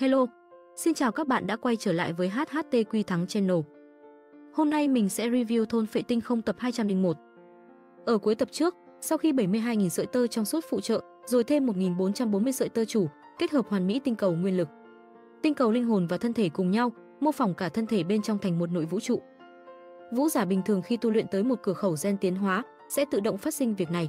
Hello, xin chào các bạn đã quay trở lại với HHT Quy Thắng Channel. Hôm nay mình sẽ review thôn phệ tinh không tập 201. Ở cuối tập trước, sau khi 72.000 sợi tơ trong suốt phụ trợ, rồi thêm 1.440 sợi tơ chủ, kết hợp hoàn mỹ tinh cầu nguyên lực. Tinh cầu linh hồn và thân thể cùng nhau, mô phỏng cả thân thể bên trong thành một nội vũ trụ. Vũ giả bình thường khi tu luyện tới một cửa khẩu gen tiến hóa sẽ tự động phát sinh việc này.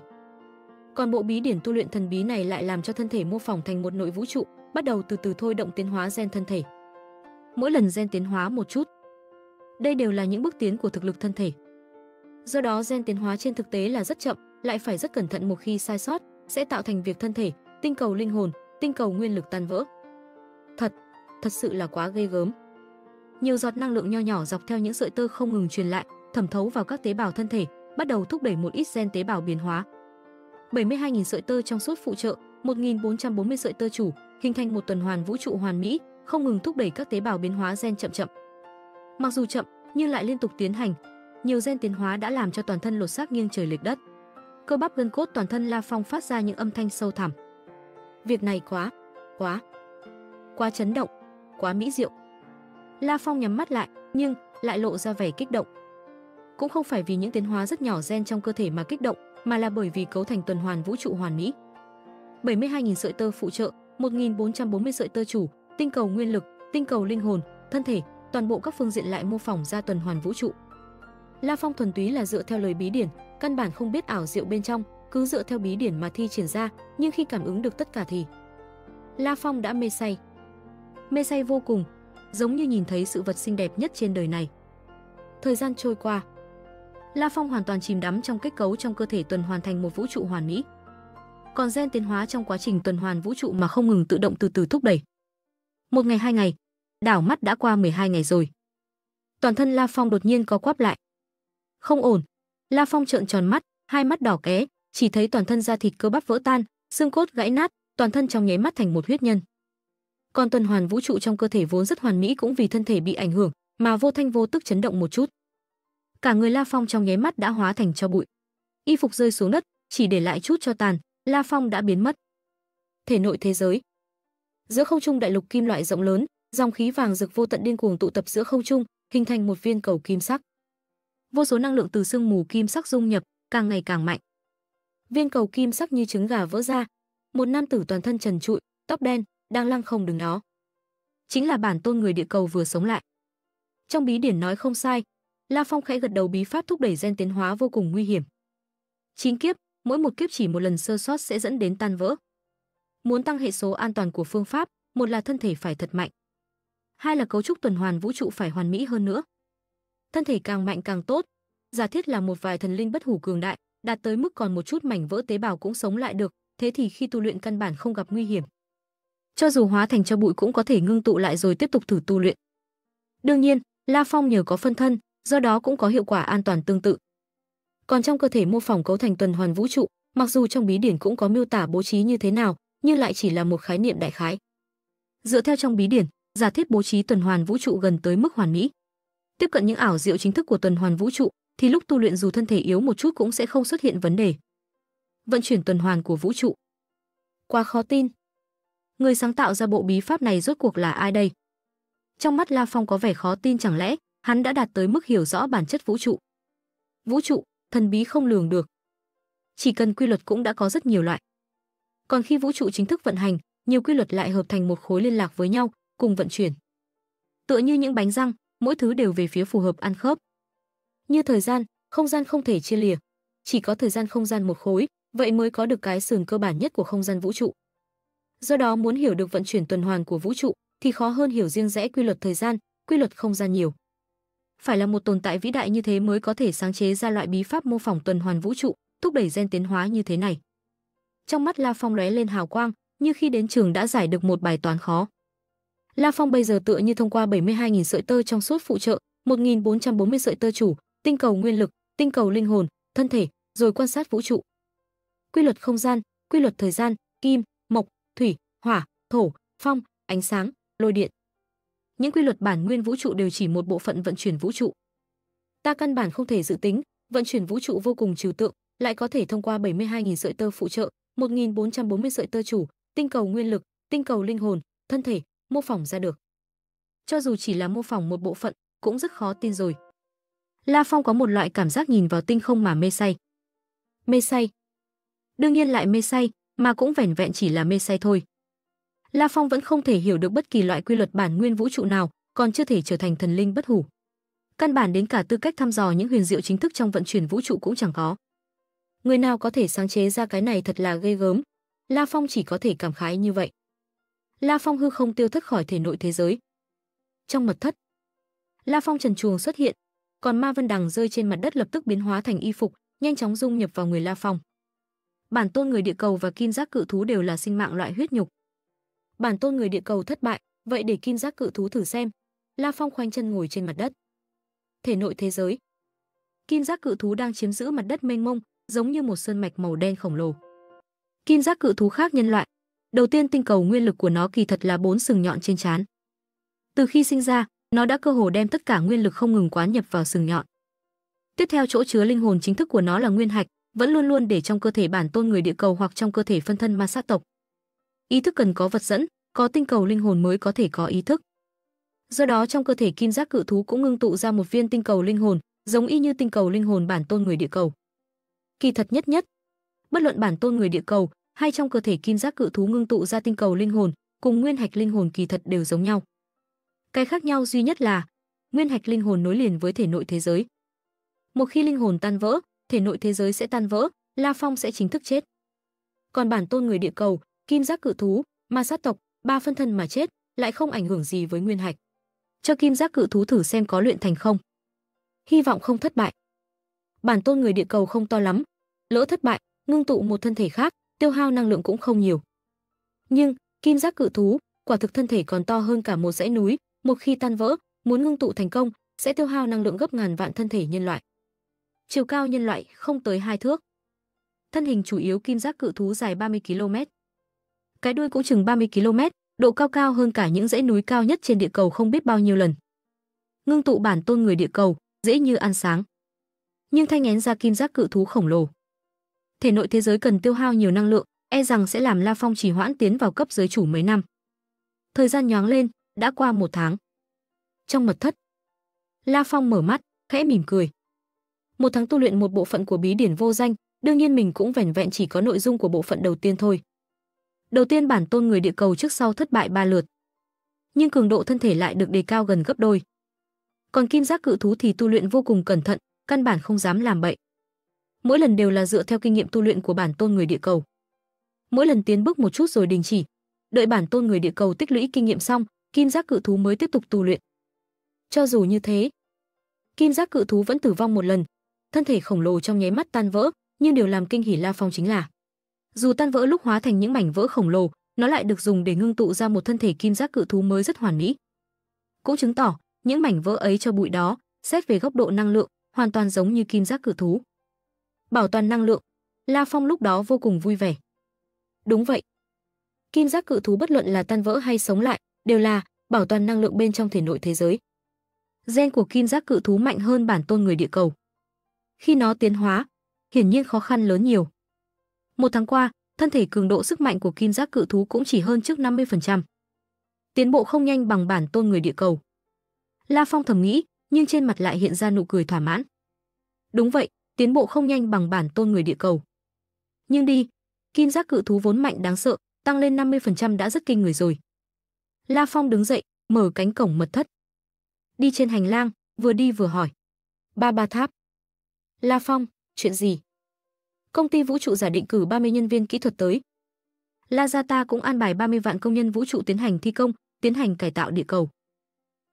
Còn bộ bí điển tu luyện thần bí này lại làm cho thân thể mô phỏng thành một nội vũ trụ, bắt đầu từ từ thôi động tiến hóa gen thân thể. Mỗi lần gen tiến hóa một chút. Đây đều là những bước tiến của thực lực thân thể. Do đó gen tiến hóa trên thực tế là rất chậm, lại phải rất cẩn thận một khi sai sót sẽ tạo thành việc thân thể, tinh cầu linh hồn, tinh cầu nguyên lực tan vỡ. Thật, thật sự là quá ghê gớm. Nhiều giọt năng lượng nho nhỏ dọc theo những sợi tơ không ngừng truyền lại, thẩm thấu vào các tế bào thân thể, bắt đầu thúc đẩy một ít gen tế bào biến hóa. 72.000 sợi tơ trong suốt phụ trợ, 1.440 sợi tơ chủ, hình thành một tuần hoàn vũ trụ hoàn mỹ, không ngừng thúc đẩy các tế bào biến hóa gen chậm chậm. Mặc dù chậm, nhưng lại liên tục tiến hành. Nhiều gen tiến hóa đã làm cho toàn thân lột xác nghiêng trời lệch đất. Cơ bắp gân cốt toàn thân La Phong phát ra những âm thanh sâu thẳm. Việc này quá, quá, quá chấn động, quá mỹ diệu. La Phong nhắm mắt lại, nhưng lại lộ ra vẻ kích động. Cũng không phải vì những tiến hóa rất nhỏ gen trong cơ thể mà kích động, mà là bởi vì cấu thành tuần hoàn vũ trụ hoàn mỹ. 72.000 sợi tơ phụ trợ, 1.440 sợi tơ chủ, tinh cầu nguyên lực, tinh cầu linh hồn, thân thể, toàn bộ các phương diện lại mô phỏng ra tuần hoàn vũ trụ. La Phong thuần túy là dựa theo lời bí điển, căn bản không biết ảo diệu bên trong, cứ dựa theo bí điển mà thi triển ra, nhưng khi cảm ứng được tất cả thì La Phong đã mê say. Mê say vô cùng, giống như nhìn thấy sự vật xinh đẹp nhất trên đời này. Thời gian trôi qua, La Phong hoàn toàn chìm đắm trong kết cấu trong cơ thể tuần hoàn thành một vũ trụ hoàn mỹ. Còn gen tiến hóa trong quá trình tuần hoàn vũ trụ mà không ngừng tự động từ từ thúc đẩy. Một ngày hai ngày, đảo mắt đã qua 12 ngày rồi. Toàn thân La Phong đột nhiên có quắp lại. Không ổn. La Phong trợn tròn mắt, hai mắt đỏ ké, chỉ thấy toàn thân da thịt cơ bắp vỡ tan, xương cốt gãy nát, toàn thân trong nháy mắt thành một huyết nhân. Còn tuần hoàn vũ trụ trong cơ thể vốn rất hoàn mỹ cũng vì thân thể bị ảnh hưởng mà vô thanh vô tức chấn động một chút. Cả người La Phong trong nháy mắt đã hóa thành cho bụi. Y phục rơi xuống đất, chỉ để lại chút cho tàn, La Phong đã biến mất. Thể nội thế giới. Giữa không trung đại lục kim loại rộng lớn, dòng khí vàng rực vô tận điên cuồng tụ tập giữa không trung, hình thành một viên cầu kim sắc. Vô số năng lượng từ sương mù kim sắc dung nhập, càng ngày càng mạnh. Viên cầu kim sắc như trứng gà vỡ ra, một nam tử toàn thân trần trụi, tóc đen, đang lăng không đứng đó. Chính là bản tôn người địa cầu vừa sống lại. Trong bí điển nói không sai, La Phong khẽ gật đầu bí pháp thúc đẩy gen tiến hóa vô cùng nguy hiểm. Chín kiếp, mỗi một kiếp chỉ một lần sơ sót sẽ dẫn đến tan vỡ. Muốn tăng hệ số an toàn của phương pháp, một là thân thể phải thật mạnh, hai là cấu trúc tuần hoàn vũ trụ phải hoàn mỹ hơn nữa. Thân thể càng mạnh càng tốt, giả thiết là một vài thần linh bất hủ cường đại, đạt tới mức còn một chút mảnh vỡ tế bào cũng sống lại được, thế thì khi tu luyện căn bản không gặp nguy hiểm. Cho dù hóa thành cho bụi cũng có thể ngưng tụ lại rồi tiếp tục thử tu luyện. Đương nhiên, La Phong nhờ có phân thân, do đó cũng có hiệu quả an toàn tương tự. Còn trong cơ thể mô phỏng cấu thành tuần hoàn vũ trụ, mặc dù trong bí điển cũng có miêu tả bố trí như thế nào, nhưng lại chỉ là một khái niệm đại khái. Dựa theo trong bí điển, giả thiết bố trí tuần hoàn vũ trụ gần tới mức hoàn mỹ. Tiếp cận những ảo diệu chính thức của tuần hoàn vũ trụ, thì lúc tu luyện dù thân thể yếu một chút cũng sẽ không xuất hiện vấn đề. Vận chuyển tuần hoàn của vũ trụ. Quá khó tin. Người sáng tạo ra bộ bí pháp này rốt cuộc là ai đây? Trong mắt La Phong có vẻ khó tin chẳng lẽ hắn đã đạt tới mức hiểu rõ bản chất vũ trụ. Vũ trụ, thần bí không lường được. Chỉ cần quy luật cũng đã có rất nhiều loại. Còn khi vũ trụ chính thức vận hành, nhiều quy luật lại hợp thành một khối liên lạc với nhau, cùng vận chuyển. Tựa như những bánh răng, mỗi thứ đều về phía phù hợp ăn khớp. Như thời gian, không gian không thể chia lìa, chỉ có thời gian không gian một khối, vậy mới có được cái sườn cơ bản nhất của không gian vũ trụ. Do đó muốn hiểu được vận chuyển tuần hoàn của vũ trụ thì khó hơn hiểu riêng rẽ quy luật thời gian, quy luật không gian nhiều phải là một tồn tại vĩ đại như thế mới có thể sáng chế ra loại bí pháp mô phỏng tuần hoàn vũ trụ, thúc đẩy gen tiến hóa như thế này. Trong mắt La Phong lóe lên hào quang, như khi đến trường đã giải được một bài toán khó. La Phong bây giờ tựa như thông qua 72.000 sợi tơ trong suốt phụ trợ, 1.440 sợi tơ chủ, tinh cầu nguyên lực, tinh cầu linh hồn, thân thể, rồi quan sát vũ trụ. Quy luật không gian, quy luật thời gian, kim, mộc, thủy, hỏa, thổ, phong, ánh sáng, lôi điện những quy luật bản nguyên vũ trụ đều chỉ một bộ phận vận chuyển vũ trụ. Ta căn bản không thể dự tính, vận chuyển vũ trụ vô cùng trừu tượng, lại có thể thông qua 72.000 sợi tơ phụ trợ, 1.440 sợi tơ chủ, tinh cầu nguyên lực, tinh cầu linh hồn, thân thể, mô phỏng ra được. Cho dù chỉ là mô phỏng một bộ phận, cũng rất khó tin rồi. La Phong có một loại cảm giác nhìn vào tinh không mà mê say. Mê say. Đương nhiên lại mê say, mà cũng vẻn vẹn chỉ là mê say thôi. La Phong vẫn không thể hiểu được bất kỳ loại quy luật bản nguyên vũ trụ nào, còn chưa thể trở thành thần linh bất hủ. Căn bản đến cả tư cách thăm dò những huyền diệu chính thức trong vận chuyển vũ trụ cũng chẳng có. Người nào có thể sáng chế ra cái này thật là ghê gớm. La Phong chỉ có thể cảm khái như vậy. La Phong hư không tiêu thất khỏi thể nội thế giới. Trong mật thất, La Phong trần truồng xuất hiện, còn Ma Vân Đằng rơi trên mặt đất lập tức biến hóa thành y phục, nhanh chóng dung nhập vào người La Phong. Bản tôn người địa cầu và kim giác cự thú đều là sinh mạng loại huyết nhục. Bản tôn người địa cầu thất bại, vậy để kim giác cự thú thử xem. La Phong khoanh chân ngồi trên mặt đất. Thể nội thế giới. Kim giác cự thú đang chiếm giữ mặt đất mênh mông, giống như một sơn mạch màu đen khổng lồ. Kim giác cự thú khác nhân loại. Đầu tiên tinh cầu nguyên lực của nó kỳ thật là bốn sừng nhọn trên trán. Từ khi sinh ra, nó đã cơ hồ đem tất cả nguyên lực không ngừng quán nhập vào sừng nhọn. Tiếp theo chỗ chứa linh hồn chính thức của nó là nguyên hạch, vẫn luôn luôn để trong cơ thể bản tôn người địa cầu hoặc trong cơ thể phân thân ma sát tộc. Ý thức cần có vật dẫn, có tinh cầu linh hồn mới có thể có ý thức. Do đó trong cơ thể kim giác cự thú cũng ngưng tụ ra một viên tinh cầu linh hồn, giống y như tinh cầu linh hồn bản tôn người địa cầu. Kỳ thật nhất nhất, bất luận bản tôn người địa cầu hay trong cơ thể kim giác cự thú ngưng tụ ra tinh cầu linh hồn, cùng nguyên hạch linh hồn kỳ thật đều giống nhau. Cái khác nhau duy nhất là nguyên hạch linh hồn nối liền với thể nội thế giới. Một khi linh hồn tan vỡ, thể nội thế giới sẽ tan vỡ, La Phong sẽ chính thức chết. Còn bản tôn người địa cầu, kim giác cự thú, ma sát tộc, ba phân thân mà chết, lại không ảnh hưởng gì với nguyên hạch. Cho kim giác cự thú thử xem có luyện thành không. Hy vọng không thất bại. Bản tôn người địa cầu không to lắm, lỡ thất bại, ngưng tụ một thân thể khác, tiêu hao năng lượng cũng không nhiều. Nhưng, kim giác cự thú, quả thực thân thể còn to hơn cả một dãy núi, một khi tan vỡ, muốn ngưng tụ thành công, sẽ tiêu hao năng lượng gấp ngàn vạn thân thể nhân loại. Chiều cao nhân loại không tới hai thước. Thân hình chủ yếu kim giác cự thú dài 30 km. Cái đuôi cũng chừng 30 km, độ cao cao hơn cả những dãy núi cao nhất trên địa cầu không biết bao nhiêu lần. Ngưng tụ bản tôn người địa cầu, dễ như ăn sáng. Nhưng thanh én ra kim giác cự thú khổng lồ. Thể nội thế giới cần tiêu hao nhiều năng lượng, e rằng sẽ làm La Phong chỉ hoãn tiến vào cấp giới chủ mấy năm. Thời gian nhoáng lên, đã qua một tháng. Trong mật thất, La Phong mở mắt, khẽ mỉm cười. Một tháng tu luyện một bộ phận của bí điển vô danh, đương nhiên mình cũng vẻn vẹn chỉ có nội dung của bộ phận đầu tiên thôi. Đầu tiên bản tôn người địa cầu trước sau thất bại ba lượt, nhưng cường độ thân thể lại được đề cao gần gấp đôi. Còn kim giác cự thú thì tu luyện vô cùng cẩn thận, căn bản không dám làm bậy. Mỗi lần đều là dựa theo kinh nghiệm tu luyện của bản tôn người địa cầu. Mỗi lần tiến bước một chút rồi đình chỉ, đợi bản tôn người địa cầu tích lũy kinh nghiệm xong, kim giác cự thú mới tiếp tục tu luyện. Cho dù như thế, kim giác cự thú vẫn tử vong một lần, thân thể khổng lồ trong nháy mắt tan vỡ, nhưng điều làm kinh hỉ La Phong chính là dù tan vỡ lúc hóa thành những mảnh vỡ khổng lồ, nó lại được dùng để ngưng tụ ra một thân thể kim giác cự thú mới rất hoàn mỹ. Cũng chứng tỏ, những mảnh vỡ ấy cho bụi đó, xét về góc độ năng lượng, hoàn toàn giống như kim giác cự thú. Bảo toàn năng lượng, La Phong lúc đó vô cùng vui vẻ. Đúng vậy. Kim giác cự thú bất luận là tan vỡ hay sống lại, đều là bảo toàn năng lượng bên trong thể nội thế giới. Gen của kim giác cự thú mạnh hơn bản tôn người địa cầu. Khi nó tiến hóa, hiển nhiên khó khăn lớn nhiều. Một tháng qua, thân thể cường độ sức mạnh của kim giác cự thú cũng chỉ hơn trước 50%. Tiến bộ không nhanh bằng bản tôn người địa cầu. La Phong thầm nghĩ, nhưng trên mặt lại hiện ra nụ cười thỏa mãn. Đúng vậy, tiến bộ không nhanh bằng bản tôn người địa cầu. Nhưng đi, kim giác cự thú vốn mạnh đáng sợ, tăng lên 50% đã rất kinh người rồi. La Phong đứng dậy, mở cánh cổng mật thất. Đi trên hành lang, vừa đi vừa hỏi. Ba ba tháp. La Phong, chuyện gì? Công ty vũ trụ giả định cử 30 nhân viên kỹ thuật tới. Lazata cũng an bài 30 vạn công nhân vũ trụ tiến hành thi công, tiến hành cải tạo địa cầu.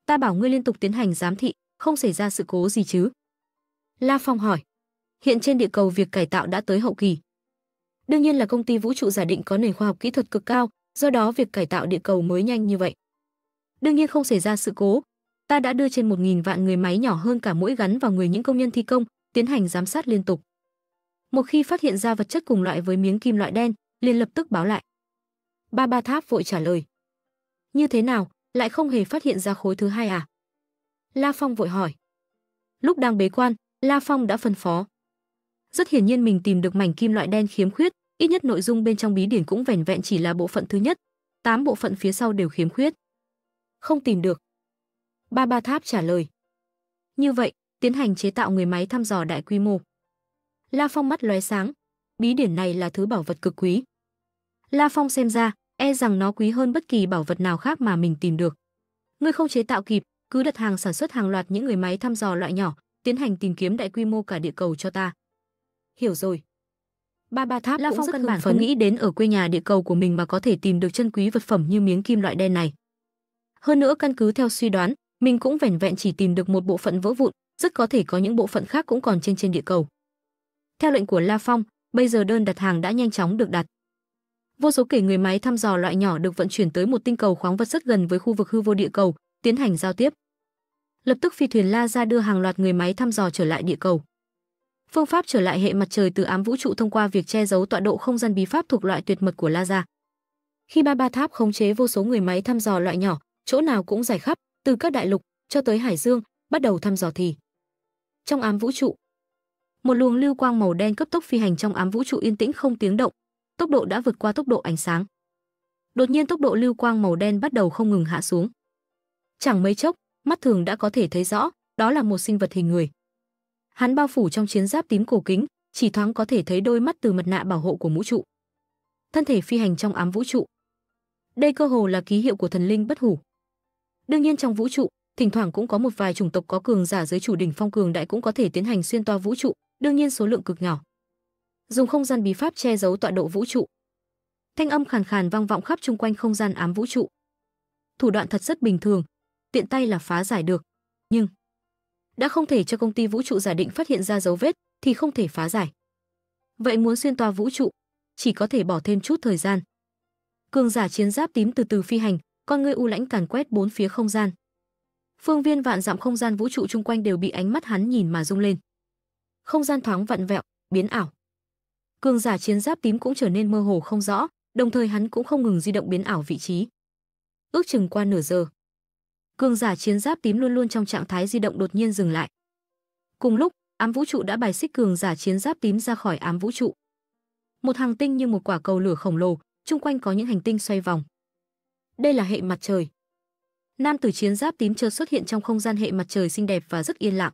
Ta bảo ngươi liên tục tiến hành giám thị, không xảy ra sự cố gì chứ? La Phong hỏi. Hiện trên địa cầu việc cải tạo đã tới hậu kỳ. Đương nhiên là công ty vũ trụ giả định có nền khoa học kỹ thuật cực cao, do đó việc cải tạo địa cầu mới nhanh như vậy. Đương nhiên không xảy ra sự cố, ta đã đưa trên 1.000 vạn người máy nhỏ hơn cả mũi gắn vào người những công nhân thi công, tiến hành giám sát liên tục. Một khi phát hiện ra vật chất cùng loại với miếng kim loại đen, liền lập tức báo lại. Ba Ba Tháp vội trả lời. Như thế nào, lại không hề phát hiện ra khối thứ hai à? La Phong vội hỏi. Lúc đang bế quan, La Phong đã phân phó. Rất hiển nhiên mình tìm được mảnh kim loại đen khiếm khuyết, ít nhất nội dung bên trong bí điển cũng vẻn vẹn chỉ là bộ phận thứ nhất, tám bộ phận phía sau đều khiếm khuyết. Không tìm được. Ba Ba Tháp trả lời. Như vậy, tiến hành chế tạo người máy thăm dò đại quy mô. La Phong mắt lóe sáng, bí điển này là thứ bảo vật cực quý. La Phong xem ra, e rằng nó quý hơn bất kỳ bảo vật nào khác mà mình tìm được. Ngươi không chế tạo kịp, cứ đặt hàng sản xuất hàng loạt những người máy thăm dò loại nhỏ, tiến hành tìm kiếm đại quy mô cả địa cầu cho ta. Hiểu rồi. Ba Ba Tháp La Phong căn bản không nghĩ đến ở quê nhà địa cầu của mình mà có thể tìm được chân quý vật phẩm như miếng kim loại đen này. Hơn nữa căn cứ theo suy đoán, mình cũng vẻn vẹn chỉ tìm được một bộ phận vỡ vụn, rất có thể có những bộ phận khác cũng còn trên trên địa cầu. Theo lệnh của La Phong, bây giờ đơn đặt hàng đã nhanh chóng được đặt. Vô số kể người máy thăm dò loại nhỏ được vận chuyển tới một tinh cầu khoáng vật rất gần với khu vực hư vô địa cầu, tiến hành giao tiếp. Lập tức phi thuyền La ra đưa hàng loạt người máy thăm dò trở lại địa cầu. Phương pháp trở lại hệ mặt trời từ ám vũ trụ thông qua việc che giấu tọa độ không gian bí pháp thuộc loại tuyệt mật của La Gia. Khi ba ba tháp khống chế vô số người máy thăm dò loại nhỏ, chỗ nào cũng giải khắp, từ các đại lục cho tới hải dương, bắt đầu thăm dò thì. Trong ám vũ trụ, một luồng lưu quang màu đen cấp tốc phi hành trong ám vũ trụ yên tĩnh không tiếng động, tốc độ đã vượt qua tốc độ ánh sáng. Đột nhiên tốc độ lưu quang màu đen bắt đầu không ngừng hạ xuống. Chẳng mấy chốc, mắt thường đã có thể thấy rõ, đó là một sinh vật hình người. Hắn bao phủ trong chiến giáp tím cổ kính, chỉ thoáng có thể thấy đôi mắt từ mặt nạ bảo hộ của mũ trụ. Thân thể phi hành trong ám vũ trụ. Đây cơ hồ là ký hiệu của thần linh bất hủ. Đương nhiên trong vũ trụ, thỉnh thoảng cũng có một vài chủng tộc có cường giả giới chủ đỉnh phong cường đại cũng có thể tiến hành xuyên toa vũ trụ, đương nhiên số lượng cực nhỏ. Dùng không gian bí pháp che giấu tọa độ vũ trụ. Thanh âm khàn khàn vang vọng khắp chung quanh không gian ám vũ trụ. Thủ đoạn thật rất bình thường, tiện tay là phá giải được, nhưng đã không thể cho công ty vũ trụ giả định phát hiện ra dấu vết thì không thể phá giải. Vậy muốn xuyên toa vũ trụ, chỉ có thể bỏ thêm chút thời gian. Cường giả chiến giáp tím từ từ phi hành, con ngươi u lãnh càn quét bốn phía không gian. Phương viên vạn dặm không gian vũ trụ chung quanh đều bị ánh mắt hắn nhìn mà rung lên. Không gian thoáng vặn vẹo, biến ảo. Cường giả chiến giáp tím cũng trở nên mơ hồ không rõ, đồng thời hắn cũng không ngừng di động biến ảo vị trí. Ước chừng qua nửa giờ, cường giả chiến giáp tím luôn luôn trong trạng thái di động đột nhiên dừng lại. Cùng lúc, ám vũ trụ đã bài xích cường giả chiến giáp tím ra khỏi ám vũ trụ. Một hành tinh như một quả cầu lửa khổng lồ, chung quanh có những hành tinh xoay vòng. Đây là hệ mặt trời. Nam tử chiến giáp tím chợt xuất hiện trong không gian hệ mặt trời xinh đẹp và rất yên lặng.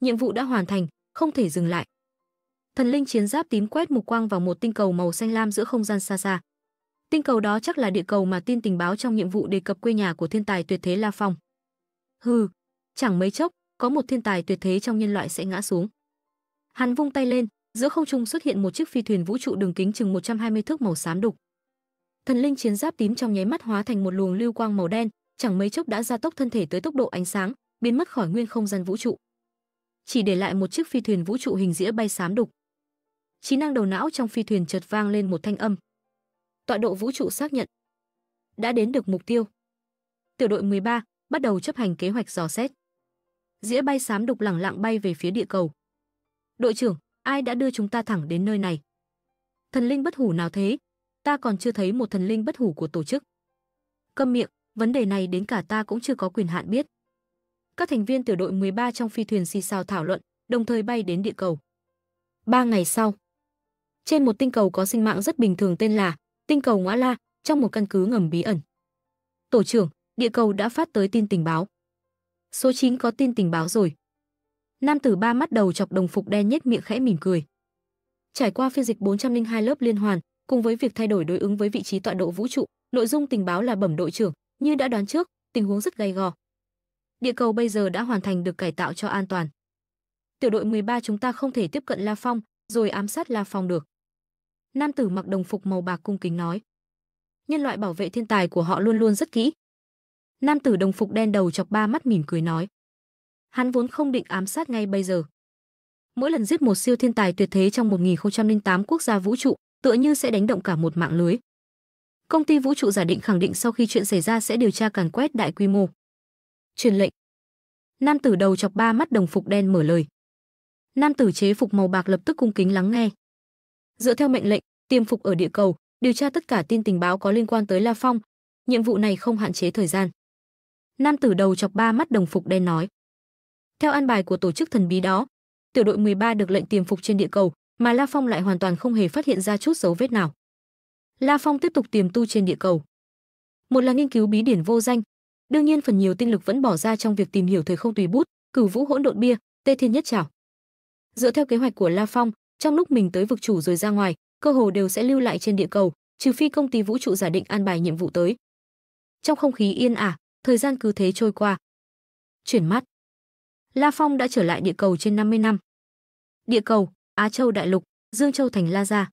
Nhiệm vụ đã hoàn thành, không thể dừng lại. Thần linh chiến giáp tím quét mục quang vào một tinh cầu màu xanh lam giữa không gian xa xa. Tinh cầu đó chắc là địa cầu mà tin tình báo trong nhiệm vụ đề cập quê nhà của thiên tài tuyệt thế La Phong. Hừ, chẳng mấy chốc, có một thiên tài tuyệt thế trong nhân loại sẽ ngã xuống. Hắn vung tay lên, giữa không trung xuất hiện một chiếc phi thuyền vũ trụ đường kính chừng 120 thước màu xám đục. Thần linh chiến giáp tím trong nháy mắt hóa thành một luồng lưu quang màu đen, chẳng mấy chốc đã gia tốc thân thể tới tốc độ ánh sáng, biến mất khỏi nguyên không gian vũ trụ. Chỉ để lại một chiếc phi thuyền vũ trụ hình dĩa bay xám đục. Trí năng đầu não trong phi thuyền chợt vang lên một thanh âm. Tọa độ vũ trụ xác nhận. Đã đến được mục tiêu. Tiểu đội 13 bắt đầu chấp hành kế hoạch dò xét. Dĩa bay xám đục lẳng lặng bay về phía địa cầu. Đội trưởng, ai đã đưa chúng ta thẳng đến nơi này? Thần linh bất hủ nào thế? Ta còn chưa thấy một thần linh bất hủ của tổ chức. Câm miệng, vấn đề này đến cả ta cũng chưa có quyền hạn biết. Các thành viên tiểu đội 13 trong phi thuyền xì xào thảo luận, đồng thời bay đến địa cầu. Ba ngày sau, trên một tinh cầu có sinh mạng rất bình thường tên là tinh cầu Ngõa La, trong một căn cứ ngầm bí ẩn. Tổ trưởng, địa cầu đã phát tới tin tình báo. Số 9 có tin tình báo rồi. Nam tử ba mắt đầu chọc đồng phục đen nhếch miệng khẽ mỉm cười. Trải qua phiên dịch 402 lớp liên hoàn, cùng với việc thay đổi đối ứng với vị trí tọa độ vũ trụ, nội dung tình báo là bẩm đội trưởng, như đã đoán trước, tình huống rất gay go. Địa cầu bây giờ đã hoàn thành được cải tạo cho an toàn. Tiểu đội 13 chúng ta không thể tiếp cận La Phong, rồi ám sát La Phong được. Nam tử mặc đồng phục màu bạc cung kính nói. Nhân loại bảo vệ thiên tài của họ luôn luôn rất kỹ. Nam tử đồng phục đen đầu chọc ba mắt mỉm cười nói. Hắn vốn không định ám sát ngay bây giờ. Mỗi lần giết một siêu thiên tài tuyệt thế trong 1008 quốc gia vũ trụ, tựa như sẽ đánh động cả một mạng lưới. Công ty vũ trụ giả định khẳng định sau khi chuyện xảy ra sẽ điều tra càn quét đại quy mô. Truyền lệnh. Nam tử đầu chọc ba mắt đồng phục đen mở lời. Nam tử chế phục màu bạc lập tức cung kính lắng nghe. Dựa theo mệnh lệnh, tiêm phục ở địa cầu, điều tra tất cả tin tình báo có liên quan tới La Phong. Nhiệm vụ này không hạn chế thời gian. Nam tử đầu chọc ba mắt đồng phục đen nói. Theo an bài của tổ chức thần bí đó, tiểu đội 13 được lệnh tiềm phục trên địa cầu, mà La Phong lại hoàn toàn không hề phát hiện ra chút dấu vết nào. La Phong tiếp tục tiềm tu trên địa cầu. Một là nghiên cứu bí điển vô danh, Đương nhiên phần nhiều tinh lực vẫn bỏ ra trong việc tìm hiểu thời không tùy bút, cửu vũ hỗn độn bia, tê thiên nhất chảo Dựa theo kế hoạch của La Phong, trong lúc mình tới vực chủ rồi ra ngoài, cơ hồ đều sẽ lưu lại trên địa cầu, trừ phi công ty vũ trụ giả định an bài nhiệm vụ tới. Trong không khí yên ả, thời gian cứ thế trôi qua. Chuyển mắt. La Phong đã trở lại địa cầu trên 50 năm. Địa cầu, Á Châu đại lục, Dương Châu thành La Gia.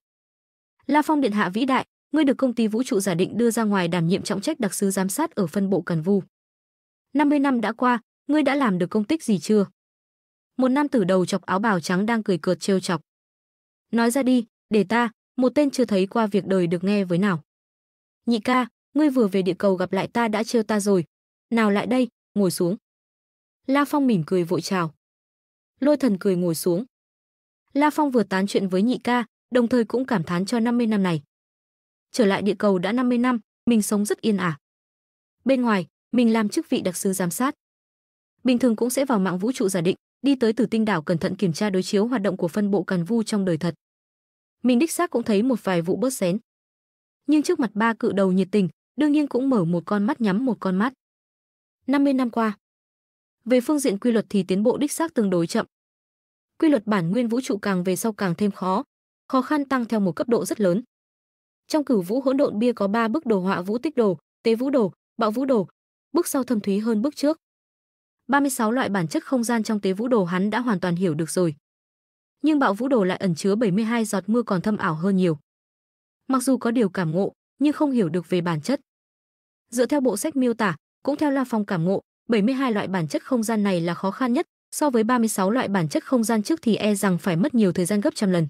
La Phong điện hạ vĩ đại, ngươi được công ty vũ trụ giả định đưa ra ngoài đảm nhiệm trọng trách đặc sứ giám sát ở phân bộ Cần Vu. 50 năm đã qua, ngươi đã làm được công tích gì chưa? Một nam tử đầu chọc áo bào trắng đang cười cợt trêu chọc. Nói ra đi, để ta, một tên chưa thấy qua việc đời được nghe với nào. Nhị ca, ngươi vừa về địa cầu gặp lại ta đã trêu ta rồi. Nào lại đây, ngồi xuống. La Phong mỉm cười vội chào. Lôi thần cười ngồi xuống. La Phong vừa tán chuyện với nhị ca, đồng thời cũng cảm thán cho 50 năm này. Trở lại địa cầu đã 50 năm, mình sống rất yên ả. Bên ngoài, mình làm chức vị đặc sứ giám sát. Bình thường cũng sẽ vào mạng vũ trụ giả định, đi tới Tử Tinh đảo cẩn thận kiểm tra đối chiếu hoạt động của phân bộ Càn Vu trong đời thật. Mình đích xác cũng thấy một vài vụ bớt xén. Nhưng trước mặt ba cự đầu nhiệt tình, đương nhiên cũng mở một con mắt nhắm một con mắt. 50 năm qua, về phương diện quy luật thì tiến bộ đích xác tương đối chậm. Quy luật bản nguyên vũ trụ càng về sau càng thêm khó, khó khăn tăng theo một cấp độ rất lớn. Trong cửu vũ hỗn độn bia có 3 bức đồ họa vũ tích đồ, tế vũ đồ, bạo vũ đồ, bước sau thâm thúy hơn bước trước. 36 loại bản chất không gian trong tế vũ đồ hắn đã hoàn toàn hiểu được rồi. Nhưng bạo vũ đồ lại ẩn chứa 72 giọt mưa còn thâm ảo hơn nhiều. Mặc dù có điều cảm ngộ, nhưng không hiểu được về bản chất. Dựa theo bộ sách miêu tả, cũng theo La Phong cảm ngộ, 72 loại bản chất không gian này là khó khăn nhất, so với 36 loại bản chất không gian trước thì e rằng phải mất nhiều thời gian gấp trăm lần.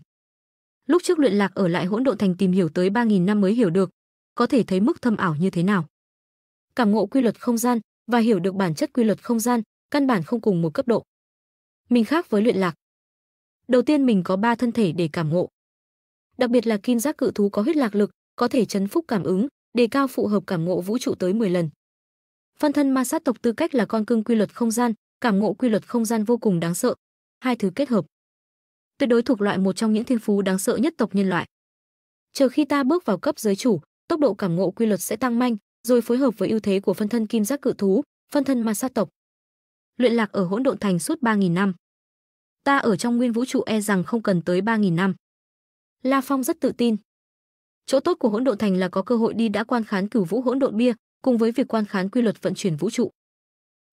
Lúc trước luyện lạc ở lại hỗn độn thành tìm hiểu tới 3000 năm mới hiểu được, có thể thấy mức thâm ảo như thế nào. Cảm ngộ quy luật không gian và hiểu được bản chất quy luật không gian, căn bản không cùng một cấp độ. Mình khác với luyện lạc. Đầu tiên mình có ba thân thể để cảm ngộ. Đặc biệt là kim giác cự thú có huyết lạc lực, có thể chấn phúc cảm ứng, đề cao phụ hợp cảm ngộ vũ trụ tới 10 lần. Phân thân ma sát tộc tư cách là con cưng quy luật không gian, cảm ngộ quy luật không gian vô cùng đáng sợ. Hai thứ kết hợp. Tuyệt đối thuộc loại một trong những thiên phú đáng sợ nhất tộc nhân loại. Chờ khi ta bước vào cấp giới chủ, tốc độ cảm ngộ quy luật sẽ tăng nhanh, rồi phối hợp với ưu thế của phân thân kim giác cự thú, phân thân ma sát tộc. Luyện lạc ở hỗn độn thành suốt 3000 năm. Ta ở trong nguyên vũ trụ e rằng không cần tới 3000 năm. La Phong rất tự tin. Chỗ tốt của hỗn độn thành là có cơ hội đi đã quan khán cửu vũ hỗn độn bia, cùng với việc quan khán quy luật vận chuyển vũ trụ.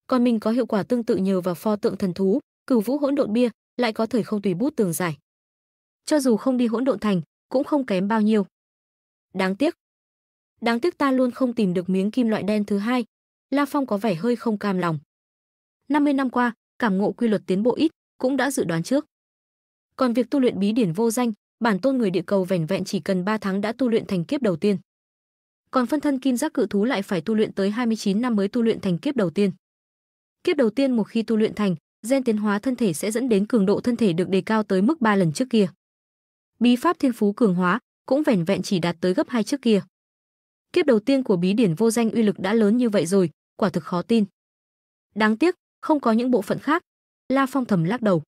Còn mình có hiệu quả tương tự nhờ vào pho tượng thần thú, cửu vũ hỗn độn bia, lại có thời không tùy bút tường giải. Cho dù không đi hỗn độn thành, cũng không kém bao nhiêu. Đáng tiếc. Đáng tiếc ta luôn không tìm được miếng kim loại đen thứ hai. La Phong có vẻ hơi không cam lòng. 50 năm qua, cảm ngộ quy luật tiến bộ ít, cũng đã dự đoán trước. Còn việc tu luyện bí điển vô danh, bản tôn người địa cầu vẻn vẹn chỉ cần 3 tháng đã tu luyện thành kiếp đầu tiên. Còn phân thân kim giác cự thú lại phải tu luyện tới 29 năm mới tu luyện thành kiếp đầu tiên. Kiếp đầu tiên một khi tu luyện thành, gen tiến hóa thân thể sẽ dẫn đến cường độ thân thể được đề cao tới mức 3 lần trước kia. Bí pháp thiên phú cường hóa cũng vẻn vẹn chỉ đạt tới gấp hai trước kia. Kiếp đầu tiên của bí điển vô danh uy lực đã lớn như vậy rồi, quả thực khó tin. Đáng tiếc, không có những bộ phận khác. La Phong thầm lắc đầu.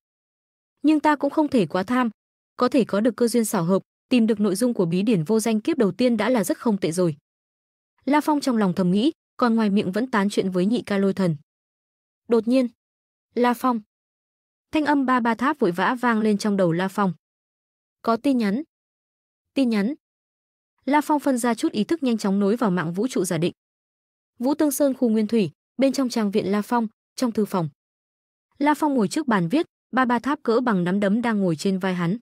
Nhưng ta cũng không thể quá tham, có thể có được cơ duyên xảo hợp, tìm được nội dung của bí điển vô danh kiếp đầu tiên đã là rất không tệ rồi. La Phong trong lòng thầm nghĩ, còn ngoài miệng vẫn tán chuyện với nhị ca lôi thần. Đột nhiên, La Phong. Thanh âm ba ba tháp vội vã vang lên trong đầu La Phong. Có tin nhắn. Tin nhắn. La Phong phân ra chút ý thức nhanh chóng nối vào mạng vũ trụ giả định. Vũ Tương Sơn khu Nguyên Thủy, bên trong trang viện La Phong, trong thư phòng. La Phong ngồi trước bàn viết, ba ba tháp cỡ bằng nắm đấm đang ngồi trên vai hắn.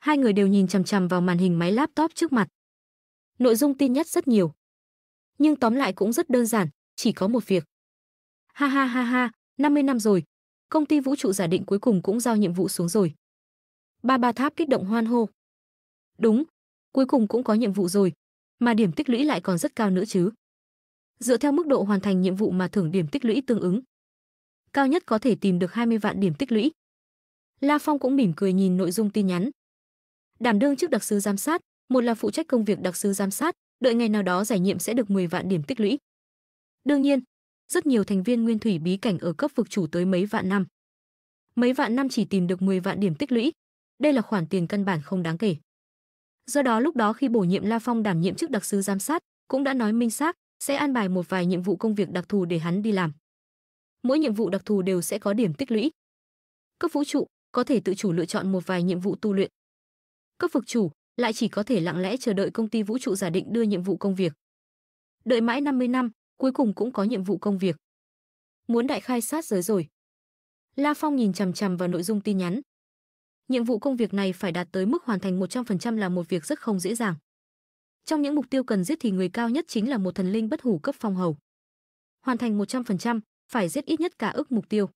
Hai người đều nhìn chằm chằm vào màn hình máy laptop trước mặt. Nội dung tin nhất rất nhiều, nhưng tóm lại cũng rất đơn giản, chỉ có một việc. Ha ha ha ha, 50 năm rồi, công ty vũ trụ giả định cuối cùng cũng giao nhiệm vụ xuống rồi. Ba ba tháp kích động hoan hô. Đúng, cuối cùng cũng có nhiệm vụ rồi, mà điểm tích lũy lại còn rất cao nữa chứ. Dựa theo mức độ hoàn thành nhiệm vụ mà thưởng điểm tích lũy tương ứng. Cao nhất có thể tìm được 20 vạn điểm tích lũy. La Phong cũng mỉm cười nhìn nội dung tin nhắn. Đảm đương chức đặc sứ giám sát, một là phụ trách công việc đặc sứ giám sát, đợi ngày nào đó giải nhiệm sẽ được 10 vạn điểm tích lũy. Đương nhiên, rất nhiều thành viên nguyên thủy bí cảnh ở cấp vực chủ tới mấy vạn năm. Mấy vạn năm chỉ tìm được 10 vạn điểm tích lũy, đây là khoản tiền căn bản không đáng kể. Do đó lúc đó khi bổ nhiệm La Phong đảm nhiệm chức đặc sứ giám sát, cũng đã nói minh xác, sẽ an bài một vài nhiệm vụ công việc đặc thù để hắn đi làm. Mỗi nhiệm vụ đặc thù đều sẽ có điểm tích lũy. Cấp vũ trụ có thể tự chủ lựa chọn một vài nhiệm vụ tu luyện. Cấp vực chủ lại chỉ có thể lặng lẽ chờ đợi công ty vũ trụ giả định đưa nhiệm vụ công việc. Đợi mãi 50 năm, cuối cùng cũng có nhiệm vụ công việc. Muốn đại khai sát giới rồi. La Phong nhìn chằm chằm vào nội dung tin nhắn. Nhiệm vụ công việc này phải đạt tới mức hoàn thành 100% là một việc rất không dễ dàng. Trong những mục tiêu cần giết thì người cao nhất chính là một thần linh bất hủ cấp phong hầu. Hoàn thành 100%, phải giết ít nhất cả ức mục tiêu.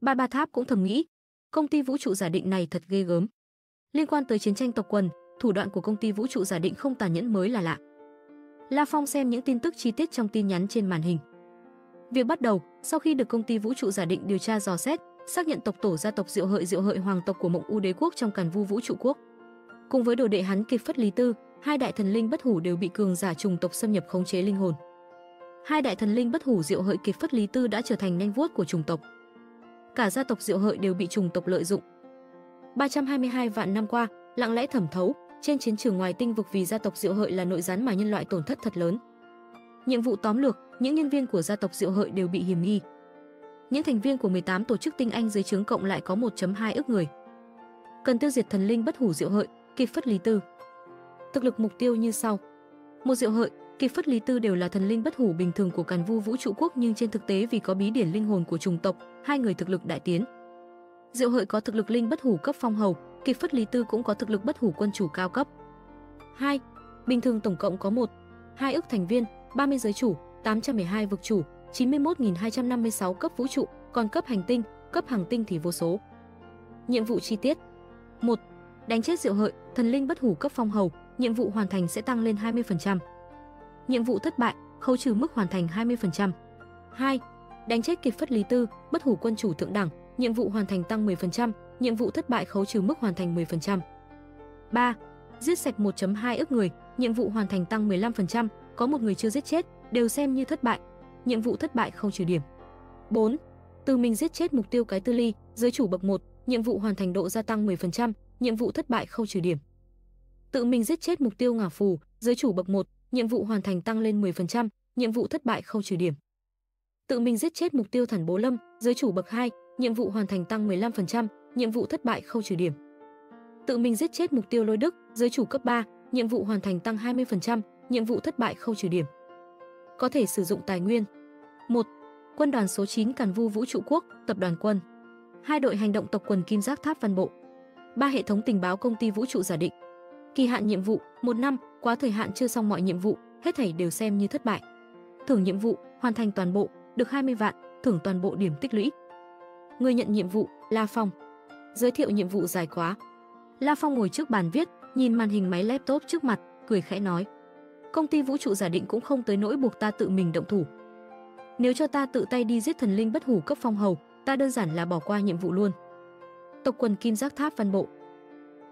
Ba Ba Tháp cũng thầm nghĩ, công ty vũ trụ giả định này thật ghê gớm. Liên quan tới chiến tranh tộc quần, thủ đoạn của công ty vũ trụ giả định không tàn nhẫn mới là lạ. La Phong xem những tin tức chi tiết trong tin nhắn trên màn hình. Việc bắt đầu, sau khi được công ty vũ trụ giả định điều tra dò xét, xác nhận tộc tổ gia tộc Diệu Hợi Diệu Hợi hoàng tộc của Mộng U Đế quốc trong Càn Vu vũ trụ quốc. Cùng với đồ đệ hắn Kiệt Phất Lý Tư, hai đại thần linh bất hủ đều bị cường giả trùng tộc xâm nhập khống chế linh hồn. Hai đại thần linh bất hủ Diệu Hợi Kiệt Phất Lý Tư đã trở thành nhanh vuốt của trùng tộc. Cả gia tộc Diệu Hợi đều bị trùng tộc lợi dụng. 322 vạn năm qua, lặng lẽ thẩm thấu, trên chiến trường ngoài tinh vực vì gia tộc Diệu Hợi là nội gián mà nhân loại tổn thất thật lớn. Nhiệm vụ tóm lược, những nhân viên của gia tộc Diệu Hợi đều bị hiểm nghi. Những thành viên của 18 tổ chức tinh anh dưới trướng cộng lại có 1.2 ức người. Cần tiêu diệt thần linh bất hủ Diệu Hợi, kịp phất lý tư. Thực lực mục tiêu như sau: Một Diệu Hợi, kịp phất lý tư đều là thần linh bất hủ bình thường của Càn Vu vũ trụ quốc nhưng trên thực tế vì có bí điển linh hồn của trùng tộc, hai người thực lực đại tiến. Diệu Hợi có thực lực linh bất hủ cấp phong hầu, kịch Phất Lý Tư cũng có thực lực bất hủ quân chủ cao cấp. 2. Bình thường tổng cộng có 1, 2 ức thành viên, 30 giới chủ, 812 vực chủ, 91.256 cấp vũ trụ, còn cấp hành tinh, cấp hàng tinh thì vô số. Nhiệm vụ chi tiết 1. Đánh chết Diệu Hợi, thần linh bất hủ cấp phong hầu, nhiệm vụ hoàn thành sẽ tăng lên 20%. Nhiệm vụ thất bại, khấu trừ mức hoàn thành 20%. 2. Đánh chết Kiệt Phất Lý Tư, bất hủ quân chủ thượng đẳng, nhiệm vụ hoàn thành tăng 10%, nhiệm vụ thất bại khấu trừ mức hoàn thành 10%. 3. Giết sạch 1.2 ức người, nhiệm vụ hoàn thành tăng 15%, có một người chưa giết chết, đều xem như thất bại. Nhiệm vụ thất bại không trừ điểm. 4. Từ mình giết chết mục tiêu cái tư ly, giới chủ bậc 1, nhiệm vụ hoàn thành độ gia tăng 10%, nhiệm vụ thất bại không trừ điểm. Tự mình giết chết mục tiêu ngả phù, giới chủ bậc 1, nhiệm vụ hoàn thành tăng lên 10%, nhiệm vụ thất bại không trừ điểm. Tự mình giết chết mục tiêu thần bố lâm, giới chủ bậc 2, nhiệm vụ hoàn thành tăng 15%, nhiệm vụ thất bại không trừ điểm. Tự mình giết chết mục tiêu lôi đức, giới chủ cấp 3, nhiệm vụ hoàn thành tăng 20%, nhiệm vụ thất bại không trừ điểm. Có thể sử dụng tài nguyên. 1. Quân đoàn số 9 Càn Vu Vũ trụ quốc, tập đoàn quân. Hai đội hành động tộc quần Kim Giác Tháp Văn Bộ. Ba hệ thống tình báo công ty vũ trụ giả định. Kỳ hạn nhiệm vụ: một năm, quá thời hạn chưa xong mọi nhiệm vụ, hết thảy đều xem như thất bại. Thưởng nhiệm vụ: hoàn thành toàn bộ, được 20 vạn, thưởng toàn bộ điểm tích lũy. Người nhận nhiệm vụ: La Phong giới thiệu nhiệm vụ dài quá. La Phong ngồi trước bàn viết, nhìn màn hình máy laptop trước mặt, cười khẽ nói: "Công ty vũ trụ giả định cũng không tới nỗi buộc ta tự mình động thủ. Nếu cho ta tự tay đi giết thần linh bất hủ cấp phong hầu, ta đơn giản là bỏ qua nhiệm vụ luôn." Tộc quần Kim Giác Tháp văn bộ.